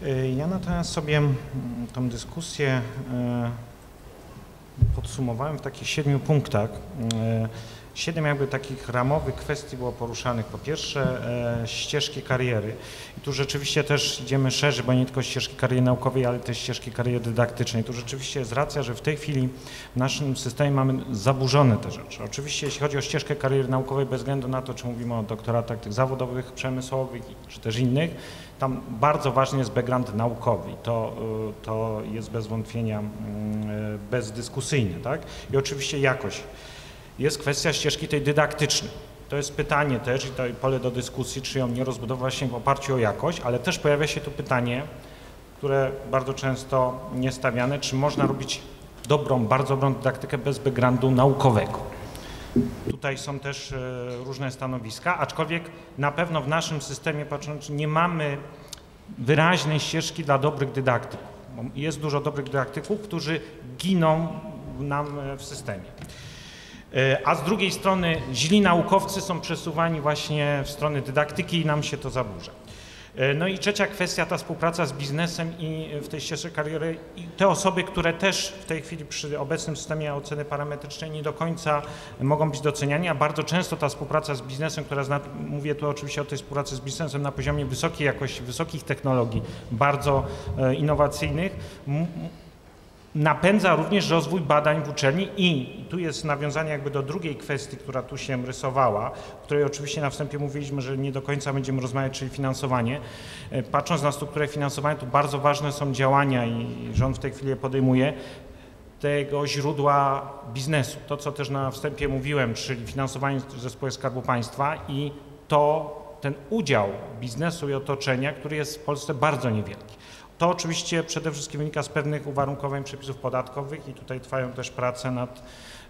Y, Ja natomiast sobie mm, tą dyskusję y, podsumowałem w takich siedmiu punktach. Siedem jakby takich ramowych kwestii było poruszanych. Po pierwsze e, ścieżki kariery. I tu rzeczywiście też idziemy szerzej, bo nie tylko ścieżki kariery naukowej, ale też ścieżki kariery dydaktycznej. Tu rzeczywiście jest racja, że w tej chwili w naszym systemie mamy zaburzone te rzeczy. Oczywiście jeśli chodzi o ścieżkę kariery naukowej, bez względu na to, czy mówimy o doktoratach tych zawodowych, przemysłowych, czy też innych, tam bardzo ważny jest background naukowy. To, y, to jest bez wątpienia mm, y, bezdyskusyjne. Tak? I oczywiście jakość. Jest kwestia ścieżki tej dydaktycznej. To jest pytanie też i to pole do dyskusji, czy ją nie rozbudować się w oparciu o jakość, ale też pojawia się tu pytanie, które bardzo często nie stawiane, czy można robić dobrą, bardzo dobrą dydaktykę bez backgroundu naukowego. Tutaj są też e, różne stanowiska, aczkolwiek na pewno w naszym systemie patrząc nie mamy wyraźnej ścieżki dla dobrych dydaktyków. Jest dużo dobrych dydaktyków, którzy giną nam e, w systemie. E, a z drugiej strony źli naukowcy są przesuwani właśnie w stronę dydaktyki i nam się to zaburza. E, no i trzecia kwestia, ta współpraca z biznesem i w tej ścieżce kariery i te osoby, które też w tej chwili przy obecnym systemie oceny parametrycznej nie do końca mogą być doceniani, a bardzo często ta współpraca z biznesem, która zna, mówię tu oczywiście o tej współpracy z biznesem na poziomie wysokiej jakości, wysokich technologii, bardzo e, innowacyjnych, napędza również rozwój badań w uczelni i tu jest nawiązanie jakby do drugiej kwestii, która tu się rysowała, o której oczywiście na wstępie mówiliśmy, że nie do końca będziemy rozmawiać, czyli finansowanie. E, patrząc na strukturę finansowania, tu bardzo ważne są działania i rząd w tej chwili je podejmuje, tego źródła biznesu. To, co też na wstępie mówiłem, czyli finansowanie ze spółek Skarbu Państwa i to ten udział biznesu i otoczenia, który jest w Polsce bardzo niewielki. To oczywiście przede wszystkim wynika z pewnych uwarunkowań przepisów podatkowych i tutaj trwają też prace nad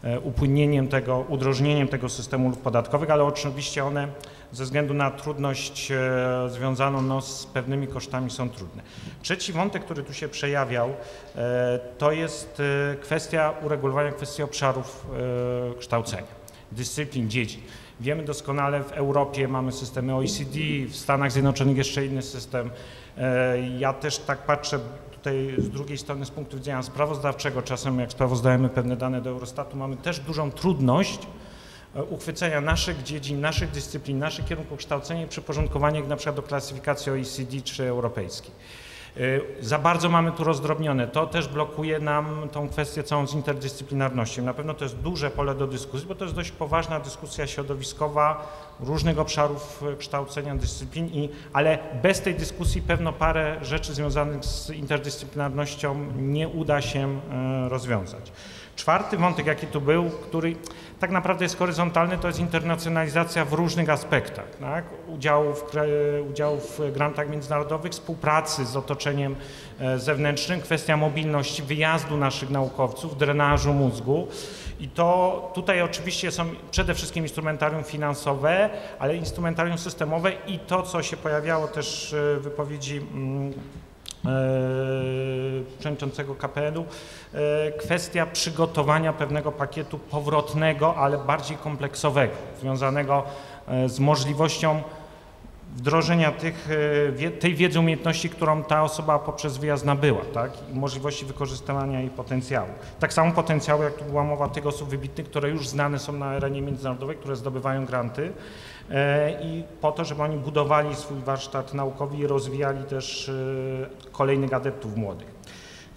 e, upłynnieniem tego, udrożnieniem tego systemu podatkowych, ale oczywiście one ze względu na trudność e, związaną no, z pewnymi kosztami są trudne. Trzeci wątek, który tu się przejawiał, e, to jest kwestia uregulowania kwestii obszarów kształcenia, dyscyplin, dziedzin. Wiemy doskonale, w Europie mamy systemy OECD, w Stanach Zjednoczonych jeszcze inny system. E, ja też tak patrzę tutaj z drugiej strony z punktu widzenia sprawozdawczego, czasem jak sprawozdajemy pewne dane do Eurostatu, mamy też dużą trudność e, uchwycenia naszych dziedzin, naszych dyscyplin, naszych kierunków kształcenia i przyporządkowania ich na przykład do klasyfikacji OECD czy europejskiej. Y, za bardzo mamy tu rozdrobnione. To też blokuje nam tą kwestię całą z interdyscyplinarnością. Na pewno to jest duże pole do dyskusji, bo to jest dość poważna dyskusja środowiskowa różnych obszarów kształcenia dyscyplin, i, ale bez tej dyskusji pewno parę rzeczy związanych z interdyscyplinarnością nie uda się y, rozwiązać. Czwarty wątek, jaki tu był, który tak naprawdę jest horyzontalny, to jest internacjonalizacja w różnych aspektach. Tak? Udziału, w, udziału w grantach międzynarodowych, współpracy z otoczeniem e, zewnętrznym, kwestia mobilności, wyjazdu naszych naukowców, drenażu mózgu. I to tutaj oczywiście są przede wszystkim instrumentarium finansowe, ale instrumentarium systemowe i to, co się pojawiało też w wypowiedzi mm, e, przewodniczącego KPN-u, E, kwestia przygotowania pewnego pakietu powrotnego, ale bardziej kompleksowego, związanego e, z możliwością wdrożenia tych, e, tej wiedzy, umiejętności, którą ta osoba poprzez wyjazd nabyła, tak? I możliwości wykorzystywania jej potencjału. Tak samo potencjału, jak tu była mowa, tych osób wybitnych, które już znane są na arenie międzynarodowej, które zdobywają granty i po to, żeby oni budowali swój warsztat naukowy i rozwijali też kolejnych adeptów młodych.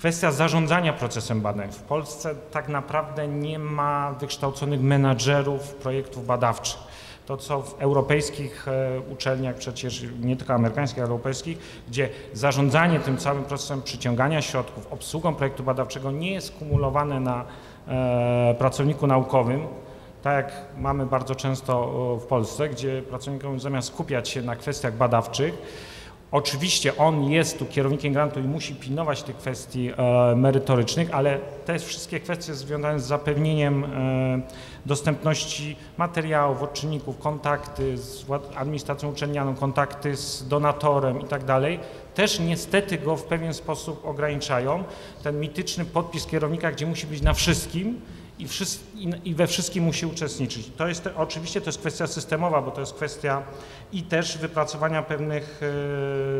Kwestia zarządzania procesem badań. W Polsce tak naprawdę nie ma wykształconych menadżerów projektów badawczych. To, co w europejskich e, uczelniach, przecież nie tylko amerykańskich, ale europejskich, gdzie zarządzanie tym całym procesem przyciągania środków, obsługą projektu badawczego nie jest kumulowane na e, pracowniku naukowym, tak jak mamy bardzo często w Polsce, gdzie pracownik zamiast skupiać się na kwestiach badawczych, Oczywiście on jest tu kierownikiem grantu i musi pilnować tych kwestii e, merytorycznych, ale te wszystkie kwestie związane z zapewnieniem e, dostępności materiałów, odczynników, kontakty z administracją uczelnianą, kontakty z donatorem i tak też niestety go w pewien sposób ograniczają. Ten mityczny podpis kierownika, gdzie musi być na wszystkim, i, i, we wszystkim musi uczestniczyć. To jest oczywiście to jest kwestia systemowa, bo to jest kwestia i też wypracowania pewnych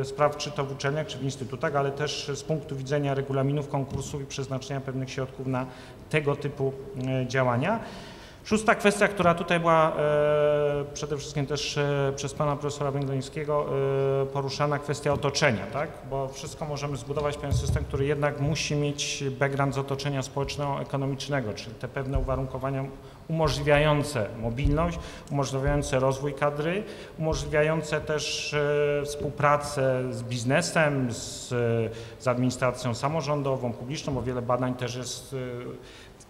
e, spraw, czy to w uczelniach, czy w instytutach, ale też z punktu widzenia regulaminów konkursów i przeznaczenia pewnych środków na tego typu e, działania. Szósta kwestia, która tutaj była e, przede wszystkim też e, przez pana profesora Węglońskiego e, poruszana, kwestia otoczenia, tak? Bo wszystko możemy zbudować pewien system, który jednak musi mieć background z otoczenia społeczno-ekonomicznego, czyli te pewne uwarunkowania umożliwiające mobilność, umożliwiające rozwój kadry, umożliwiające też e, współpracę z biznesem, z, z administracją samorządową, publiczną, bo wiele badań też jest e,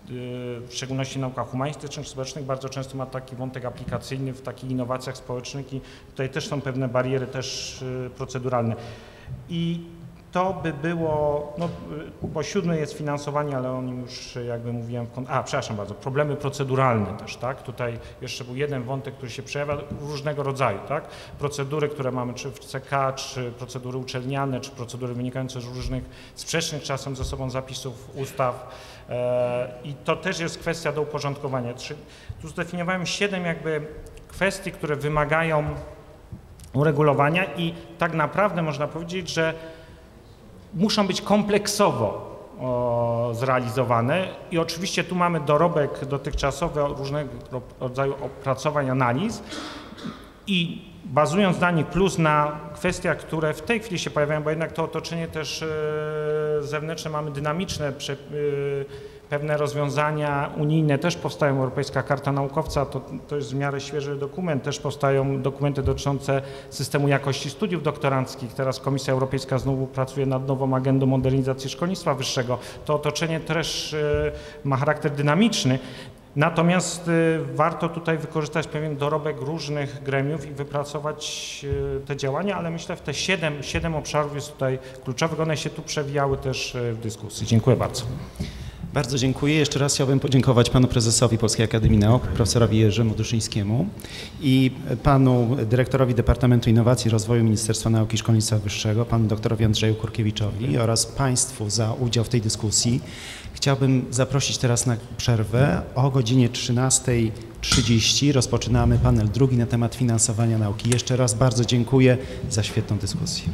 w szczególności naukach humanistycznych, społecznych, bardzo często ma taki wątek aplikacyjny w takich innowacjach społecznych i tutaj też są pewne bariery też y, proceduralne. I to by było, no, y, bo siódmy jest finansowanie, ale o nim już jakby mówiłem, a przepraszam bardzo, problemy proceduralne też, tak? Tutaj jeszcze był jeden wątek, który się przejawia różnego rodzaju, tak? Procedury, które mamy czy w CK, czy procedury uczelniane, czy procedury wynikające z różnych sprzecznych czasem ze sobą zapisów ustaw, I to też jest kwestia do uporządkowania. Tu zdefiniowałem siedem jakby kwestii, które wymagają uregulowania i tak naprawdę można powiedzieć, że muszą być kompleksowo zrealizowane i oczywiście tu mamy dorobek dotychczasowy różnego rodzaju opracowań, analiz i bazując na nich plus na kwestiach, które w tej chwili się pojawiają, bo jednak to otoczenie też e, zewnętrzne mamy dynamiczne, e, pewne rozwiązania unijne też powstają, Europejska Karta Naukowca to, to jest w miarę świeży dokument, też powstają dokumenty dotyczące systemu jakości studiów doktoranckich, teraz Komisja Europejska znowu pracuje nad nową agendą modernizacji szkolnictwa wyższego. To otoczenie też e, ma charakter dynamiczny Natomiast y, warto tutaj wykorzystać pewien dorobek różnych gremiów i wypracować y, te działania, ale myślę, że te siedem, siedem obszarów jest tutaj kluczowych. One się tu przewijały też y, w dyskusji. Dziękuję bardzo. Bardzo dziękuję. Jeszcze raz chciałbym podziękować panu prezesowi Polskiej Akademii Nauk, profesorowi Jerzemu Duszyńskiemu i panu dyrektorowi Departamentu Innowacji i Rozwoju Ministerstwa Nauki i Szkolnictwa Wyższego, panu doktorowi Andrzeju Kurkiewiczowi oraz państwu za udział w tej dyskusji. Chciałbym zaprosić teraz na przerwę. O godzinie 13.30 rozpoczynamy panel drugi na temat finansowania nauki. Jeszcze raz bardzo dziękuję za świetną dyskusję.